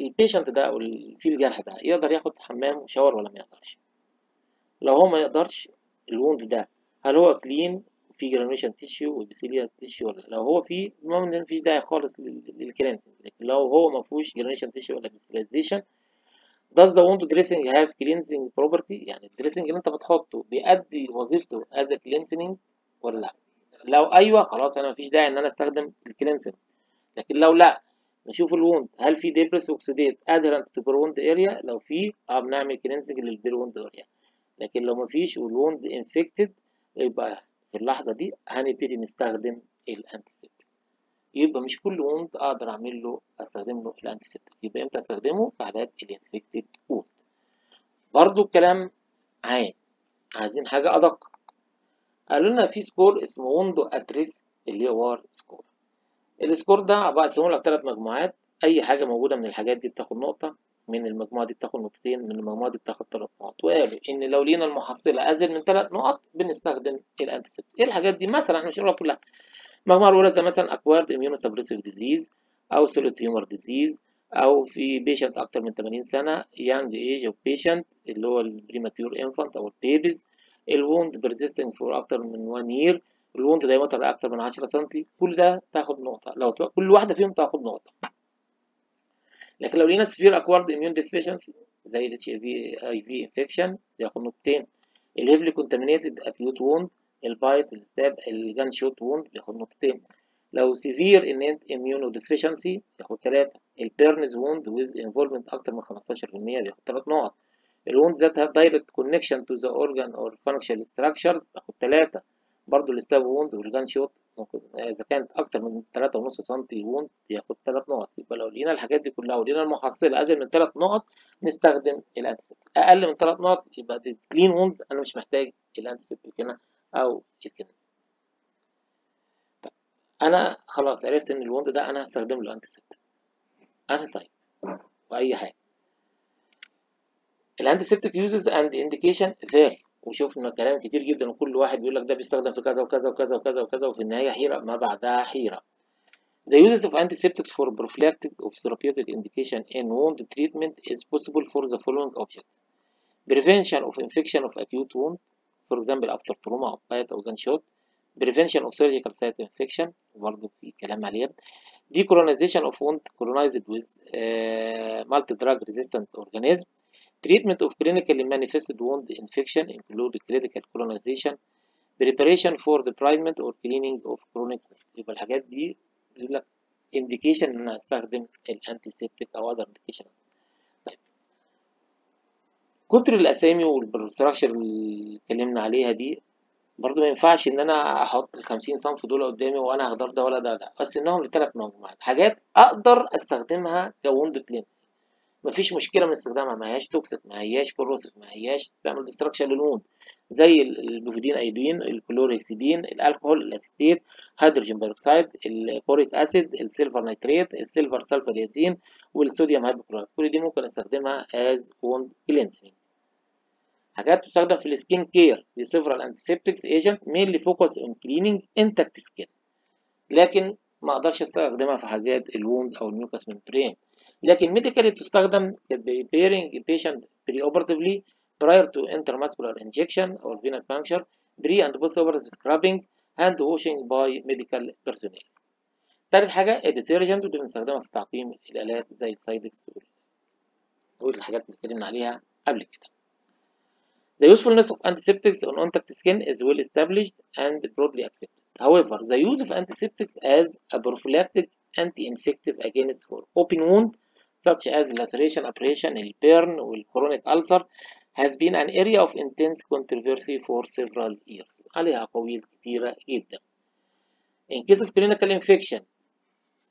ال patient ده أو في الجرح ده يقدر ياخد حمام و shower ولا ما يقدرش. لو هو ما يقدرش ال wound ده هل هو clean في granulation tissue و epithelial tissue ولا لو هو في المهم مفيش داعي خالص لل cleansing لكن لو هو ما فيهوش granulation tissue ولا epithelization does the wound dressing have cleansing property يعني ال dressing اللي انت بتحطه بيأدي وظيفته as a cleansing ولا لا؟ لو أيوه خلاص أنا مفيش داعي إن أنا أستخدم ال cleansing لكن لو لا نشوف ال wound هل في debris exudate adherent to peri area لو في آه بنعمل cleansing لل peri wound area لكن لو مفيش وال wound infected يبقى في اللحظة دي هنبتدي نستخدم ال antiseptic يبقى مش كل wound أقدر أعمل له أستخدم له ال antiseptic يبقى إمتى أستخدمه؟ في حالات ال infected wound برضو الكلام عام. عايزين حاجة أدق. قالوا لنا في score اسمه wound at risk اللي هو WAR score ال score ده بقسمه لك ثلاث مجموعات. أي حاجة موجودة من الحاجات دي بتاخد نقطة من المجموعة دي بتاخد نقطتين من المجموعة دي بتاخد ثلاث نقط وقالوا إن لو لينا المحصلة ازيد من ثلاث نقط بنستخدم ال antiseptic إيه الحاجات دي؟ مثلا إحنا مش هنقولها كلها. المجموعة الأولى زي مثلا acquired immunosuppressive disease أو solid tumor disease أو في patient أكتر من 80 سنة young age of patient اللي هو ال premature infant أو ال babies ال wound persisting for أكتر من 1 year ال wound diameter أكتر من 10 سم كل ده تاخد نقطة. لو كل واحدة فيهم تاخد نقطة. لكن لو لينا severe acquired immune deficiency زي ال HIV infection ياخد نقطتين. ال heavily contaminated acute wound ال bite ال stab ال gunshot wound بياخد نقطتين. لو severe innate immunodeficiency ياخد ثلاثة ال burns wound with involvement أكتر من 15% بياخد ثلاث نقط. ال wound that direct connection to the organ or functional structures تاخد ثلاثة برضه ال stab wound وال gunshot إذا كانت أكتر من 3.5 سم wound ياخد 3 نقط. يبقى لو لقينا الحاجات دي كلها ولقينا المحصلة ازيد من 3 نقط نستخدم ال antiseptic أقل من 3 نقط يبقى دي clean wound أنا مش محتاج ال antiseptic هنا أو ال cleanse طب أنا خلاص عرفت إن ال wound ده أنا هستخدم له antiseptic أنا طيب. وأي حاجة. ال antiseptic uses and indication vary وشوفنا كلام كتير جدا وكل واحد بيقول لك ده بيستخدم في كذا وكذا وكذا وكذا وكذا وفي النهايه حيره ما بعدها حيره The uses of antiseptics for prophylactic or therapeutic indication in wound treatment is possible for the following objects. Prevention of infection of acute wound, for example after trauma of bite or gunshot. Prevention of surgical site infection, برضه في كلام عليها. Decolonization of wound colonized with uh, multi-drug resistant organism. Treatment of clinically manifested wound infection include critical colonization, preparation for debridement or cleaning of chronic يبقى الحاجات دي يقول لك indication إن أنا استخدم الانتيسيبتيك أو other indication. طيب. كتر الأسامي و ال structure اللي اتكلمنا عليها دي برضو ما ينفعش إن أنا أحط ال 50 صنف دول قدامي وأنا هختار ده ولا ده لا بس إنهم لثلاث مجموعات حاجات أقدر أستخدمها ك wound cleanse مفيش مشكلة من استخدامها ما هياش toxic ما هياش corrosive ما هياش تعمل destruction لل wound زي البوفيدين ايودين الكلوريكسيدين الألكحول الاسيتيت هيدروجين بيروكسيد البوريك أسيد السيلفر نيتريت السيلفر سلفاديازين و ال sodium hypochlorite كل دي ممكن أستخدمها as wound cleansing حاجات بتستخدم في ال skin care دي several antiseptics agent mainly focus on cleaning intact skin. لكن ما أقدرش أستخدمها في حاجات ال wound أو ال mucous membrane لكن ميديكالي تستخدم preparing patient preoperatively prior to intramuscular injection or venous puncture pre and post operative scrubbing hand washing by medical personnel تالت حاجة الديترجنت ودي بنستخدمها في تعقيم الآلات زي السايدكس والحاجات اللي اتكلمنا عليها قبل كده. The usefulness of antiseptics on contact skin is well established and broadly accepted. However, the use of antiseptics as a prophylactic anti-infective against for open wound such as laceration, abrasion, burn, or chronic ulcer has been an area of intense controversy for several years. عليها أقاويل كتيرة جدا. In case of clinical infection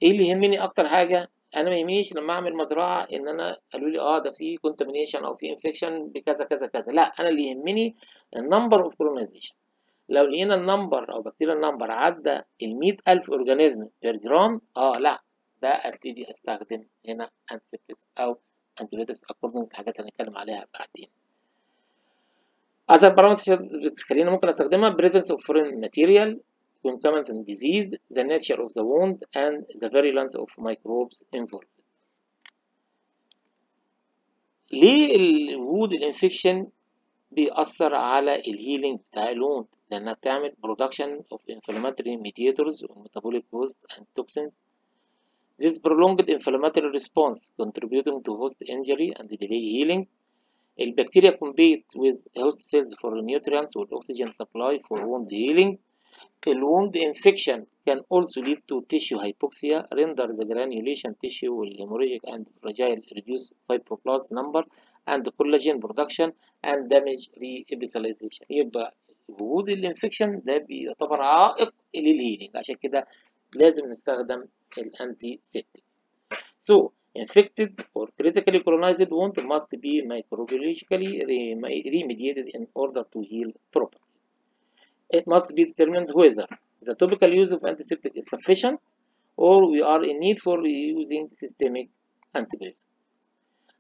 إيه اللي يهمني أكتر حاجة أنا ما يهمنيش لما أعمل مزرعة إن أنا قالوا لي آه ده في contamination أو في infection بكذا كذا كذا لا أنا اللي يهمني ال number of colonization لو لقينا ال number of بكتيريا ال number عدى ال 100000 organism per gram آه لا ده ابتدي استخدم هنا antiseptics أو antibiotics according الحاجات اللي هنتكلم عليها بعدين other parameters بتخلينا ممكن استخدمها presence of foreign material concomitant disease, the nature of the wound, and the virulence of microbes involved. ليه الوود الانفكشن بيأثر على الهيلينج بتاع الوند؟ لأنها بتعمل production of inflammatory mediators metabolic hosts and toxins. This prolonged inflammatory response contributing to host injury and delay healing. البكتيريا compete with host cells for nutrients and oxygen supply for wound healing. The wound infection can also lead to tissue hypoxia, render the granulation tissue will hemorrhagic and fragile, reduce fibroblast number and collagen production and damage re-epithelialization. يبقى وجود الانفكشن ده بيعتبر عائق للهيلينج عشان كده لازم نستخدم الانتي سيبتيك. So infected or critically colonized wound must be microbiologically remediated in order to heal properly. it must be determined whether the topical use of antiseptic is sufficient or we are in need for using systemic antibiotics.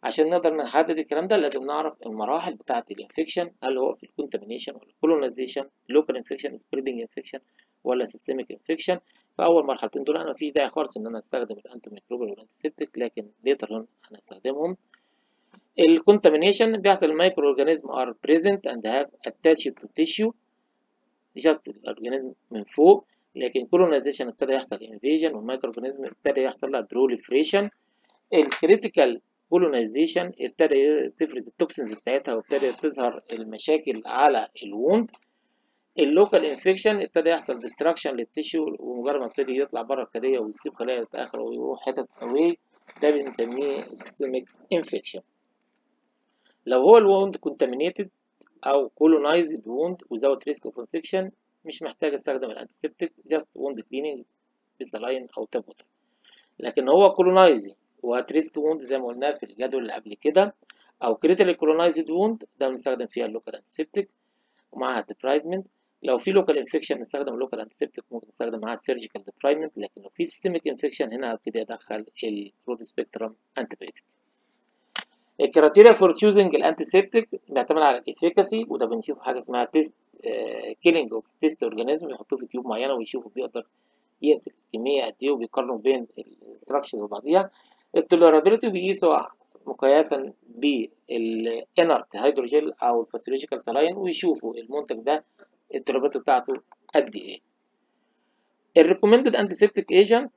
عشان نقدر نحدد الكلام ده لازم نعرف المراحل بتاعة الانفكشن هل هو في الكونتامينيشن ولا الكولونيزيشن لوكال انفكشن سبريدنج انفكشن ولا systemic infection فأول مرحلتين دول أنا مفيش داعي خالص إن أنا أستخدم ال antimicrobial و ال antiseptic لكن later on هنستخدمهم ال contamination بيحصل ال microorganism are present and have attached to tissue. just ال organism من فوق. لكن colonization ابتدى يحصل invasion و ال microorganism ابتدى يحصل لها proliferation ال critical colonization ابتدى تفرز ال toxins بتاعتها وابتدى تظهر المشاكل على ال wound ال local infection ابتدى يحصل destruction لل tissue ومجرد ما ابتدي يطلع بره الخليه ويسيب خلايا يتاخر ويروح حتت away ده بنسميه systemic infection لو هو ال wound contaminated أو colonized wound without risk of infection مش محتاج أستخدم ال antiseptic just wound cleaning ب saline أو tap water لكن هو colonizing و at risk wound زي ما قلنا في الجدول اللي قبل كده أو critically colonized wound ده بنستخدم فيها ال local antiseptic ومعاها debridement لو في local infection نستخدم ال local antiseptic ممكن نستخدم معاها surgical debridement لكن لو في systemic infection هنا هبتدي ادخل ال broad spectrum antibiotic ال criteria for choosing ال antiseptic بيعتمد على ال efficacy وده بنشوف حاجة اسمها test killing of test organism يحطوه في tube معينة ويشوفوا بيقدر يقتل كميه قد إيه وبيقارنوا بين ال structure وبعضيها. ال tolerability بيقيسوا مقياسا بال inert hydrogel أو ال physiological saline ويشوفوا المنتج ده ال tolerability بتاعته قد إيه. ال recommended antiseptic agent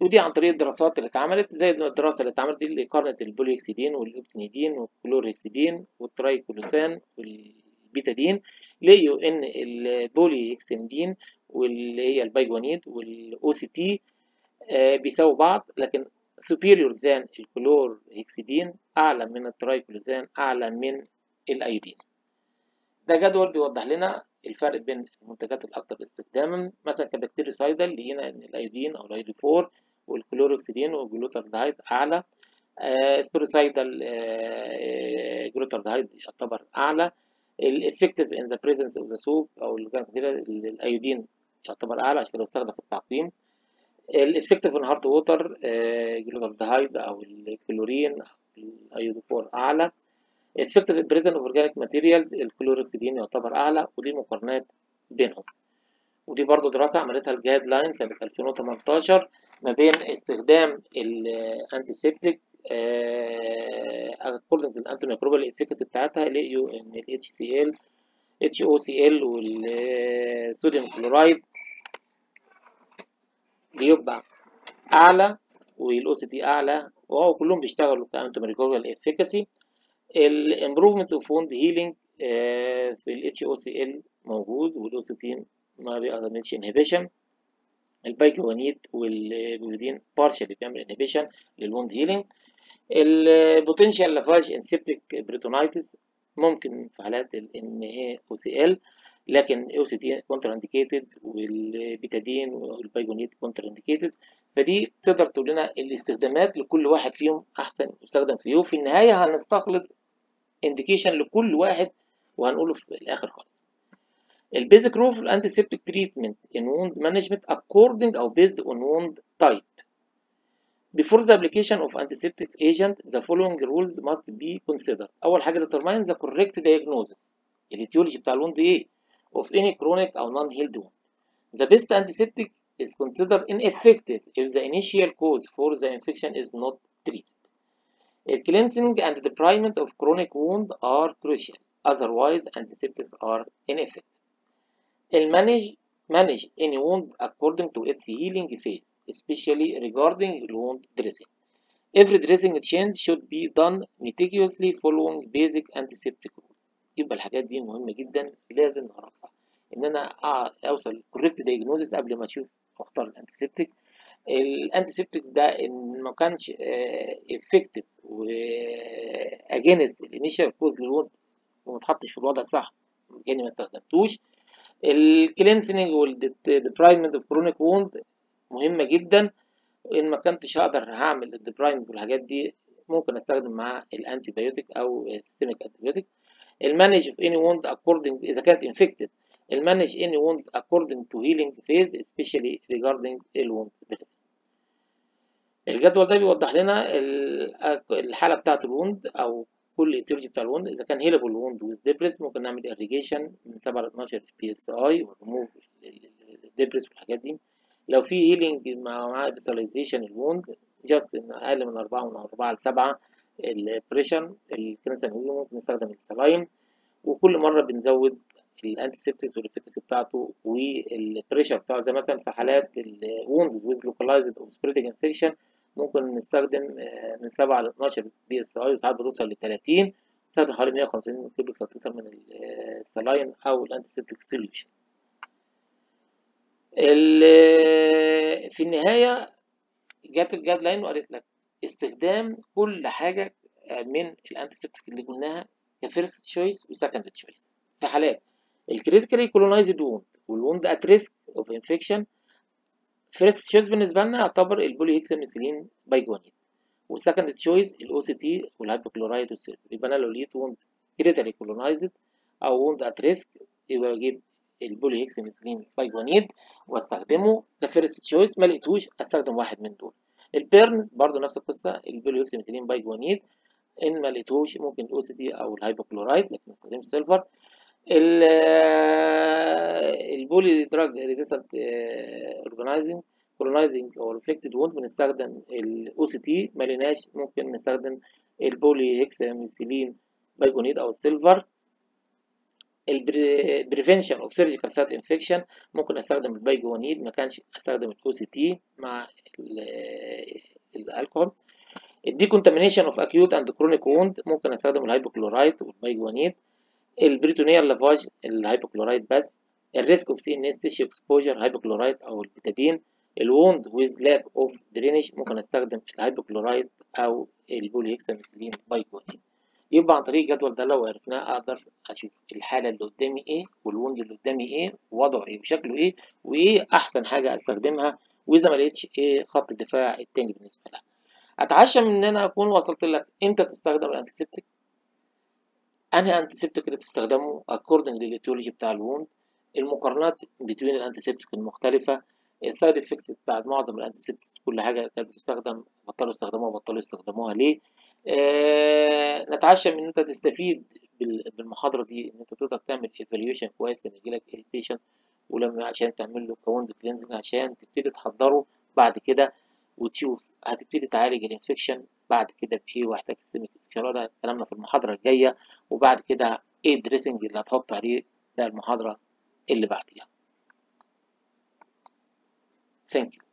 ودي عن طريق الدراسات اللي اتعملت زي الدراسة اللي اتعملت دي اللي قارنت ال polyhexanide والأبتنيدين والكلورهكسيدين والترايكلوسان والبيتادين لقيوا إن البوليكسيدين واللي هي ال biguanide و ال OCT بيساووا بعض لكن superior than الكلورهكسيدين أعلى من ال triclosan أعلى من ال iodine. ده جدول بيوضح لنا الفرق بين المنتجات الاكثر استخداما مثلا ك bactericidal لقينا إن الايودين أو الايودي 4 والكلوروكسيدين والجلوتاردهايد أعلى. آه sporicidal آه يعتبر أعلى. ال effective in the presence of the soap أو ال iodine يعتبر أعلى عشان كده بيستخدم في التعقيم. ال effective in hard water آه أو ال chlorine ال iodophor أعلى. Effective presence of organic materials الكلوركسيدين يعتبر أعلى ودي مقارنات بينهم. ودي برضو دراسة عملتها ال guideline سنة 2018 ما بين استخدام ال antiseptic according to ال antimicrobial efficacy بتاعتها لقيوا ان ال HCl HOCl و ال sodium chloride بيبقى أعلى و ال OCT أعلى. وهو كلهم بيشتغلوا ك antimicrobial efficacy ال improvement of wound healing في ال HOCl موجود و ال OCT ما بيعملش inhibition ال biguanide و ال povidone partially بيعمل inhibition لل wound healing. ال potential lavage in septic peritonitis ممكن في حالات ان HOCl لكن OCT contraindicated و ال Betadine و ال biguanide contraindicated فدي تقدر تقول لنا الاستخدامات لكل واحد فيهم أحسن يستخدم فيه. وفي النهاية هنستخلص indication لكل واحد وهنقوله في الآخر خالص ال basic rule في ال antiseptic treatment in wound management according أو based on wound type Before the application of antiseptic agent, the following rules must be considered. أول حاجة determine the correct diagnosis. الاتيولوجي بتاع الوند إيه؟ of any chronic أو non-healed wound. The best antiseptic is considered ineffective if the initial cause for the infection is not treated. The cleansing and debridement of chronic wound are crucial. Otherwise, antiseptics are ineffective. manage manage any wound according to its healing phase, especially regarding wound dressing. Every dressing change should be done meticulously following basic antiseptic rules. يبقى الحاجات دي مهمة جدا لازم نعرفها ان انا اوصل correct diagnosis قبل ما اشوف اختار الانتيسبتيك ال antiseptic ده إن ما كانش effective و against ال initial cause لل wound وما اتحطش في الوضع الصح كاني ما استخدمتوش. ال cleansing وال debridement of chronic wound مهمة جدا. إن ما كنتش هقدر هعمل ال debridement والحاجات دي ممكن أستخدم معاه ال antibiotic أو ال systemic antibiotic ال manage of any wound according إذا كانت infected ال manage any wound according to healing phase specially regarding ال wound dressing الجدول ده بيوضح لنا الحالة بتاعة ال wound أو كل etiology بتاع ال wound. إذا كان healable wound with debris ممكن نعمل اريجيشن من 7 ل 12 PSI والحاجات دي. لو في healing مع بيساليزيشن ال wound just إن أقل من 4 من 4 ل 7 ال pressure الكنسر ممكن نستخدم ال saline. وكل مرة بنزود ال antiseptics وال efficacy بتاعته وال pressure بتاعه زي مثلا في حالات الوند ويز لوكالايزد أو سبريدنج انفكشن ممكن نستخدم من 7 ل 12 PSI وساعات بنوصل ل 30 نستخدم حوالي 150 cubic centimeter من ال saline أو ال antiseptic solution في النهاية جت ال guideline وقالت لك استخدام كل حاجة من ال antiseptic اللي قلناها ك first choice و second choice في حالات ال critically colonized wound وال wound at risk of infection first choice بالنسبة لنا يعتبر ال polyhexamethylene biguanide وال second choice ال OCT وال hypochloride وال silver يبقى أنا لو لقيت wound critically colonized أو wound at risk يبقى أجيب ال polyhexamethylene biguanide واستخدمه ك first choice ما لقيتوش استخدم واحد من دول ال burns برضو نفس القصة ال polyhexamethylene biguanide ان ما لقيتوش ممكن ال OCT أو ال hypochloride لكن ما استخدمش silver ال poly drug resistant organism colonizing أو infected wound بنستخدم ال OCT ما لقيناش ممكن نستخدم ال polyhexamethylene biguanide أو ال silver ال prevention of surgical site infection ممكن استخدم ال biguanide ما كانش استخدم ال OCT مع الألكحول. ال decontamination of acute and chronic wound ممكن استخدم ال hypochloride وال biguanide ال peritoneal lavage ال hypochloride بس ال risk of CNS tissue exposure hypochloride أو البيتادين ال wound with lack of drainage ممكن استخدم ال hypochloride أو ال polyhexamethylene biguanide يبقى عن طريق الجدول ده لو عرفناه أقدر أشوف الحالة اللي قدامي إيه وال wound اللي قدامي إيه ووضعه إيه وشكله إيه وايه احسن حاجة أستخدمها وإذا ما لقيتش إيه خط الدفاع التاني بالنسبة لها. أتعشم إن أنا أكون وصلت لك. إمتى تستخدم ال antiseptic انهي antiseptic اللي تستخدمه according لل etiology بتاع ال wound المقارنات بين ال antiseptic المختلفة ال side effects بتاعت معظم ال antiseptic كل حاجة كانت بتستخدم بطلوا يستخدموها بطلوا يستخدموها. ليه؟ آه نتعشم إن أنت تستفيد بالمحاضرة دي إن أنت تقدر تعمل evaluation كويس لما يجيلك ال patient ولما عشان تعمل له wound cleansing عشان تبتدي تحضره. بعد كده وتشوف هتبتدي تعالج ال infection بعد كده بايه واحتاج systemic infection ده كلامنا في المحاضرة الجاية وبعد كده إيه ال dressing اللي هتحط عليه ده المحاضرة اللي بعديها. ثانك يو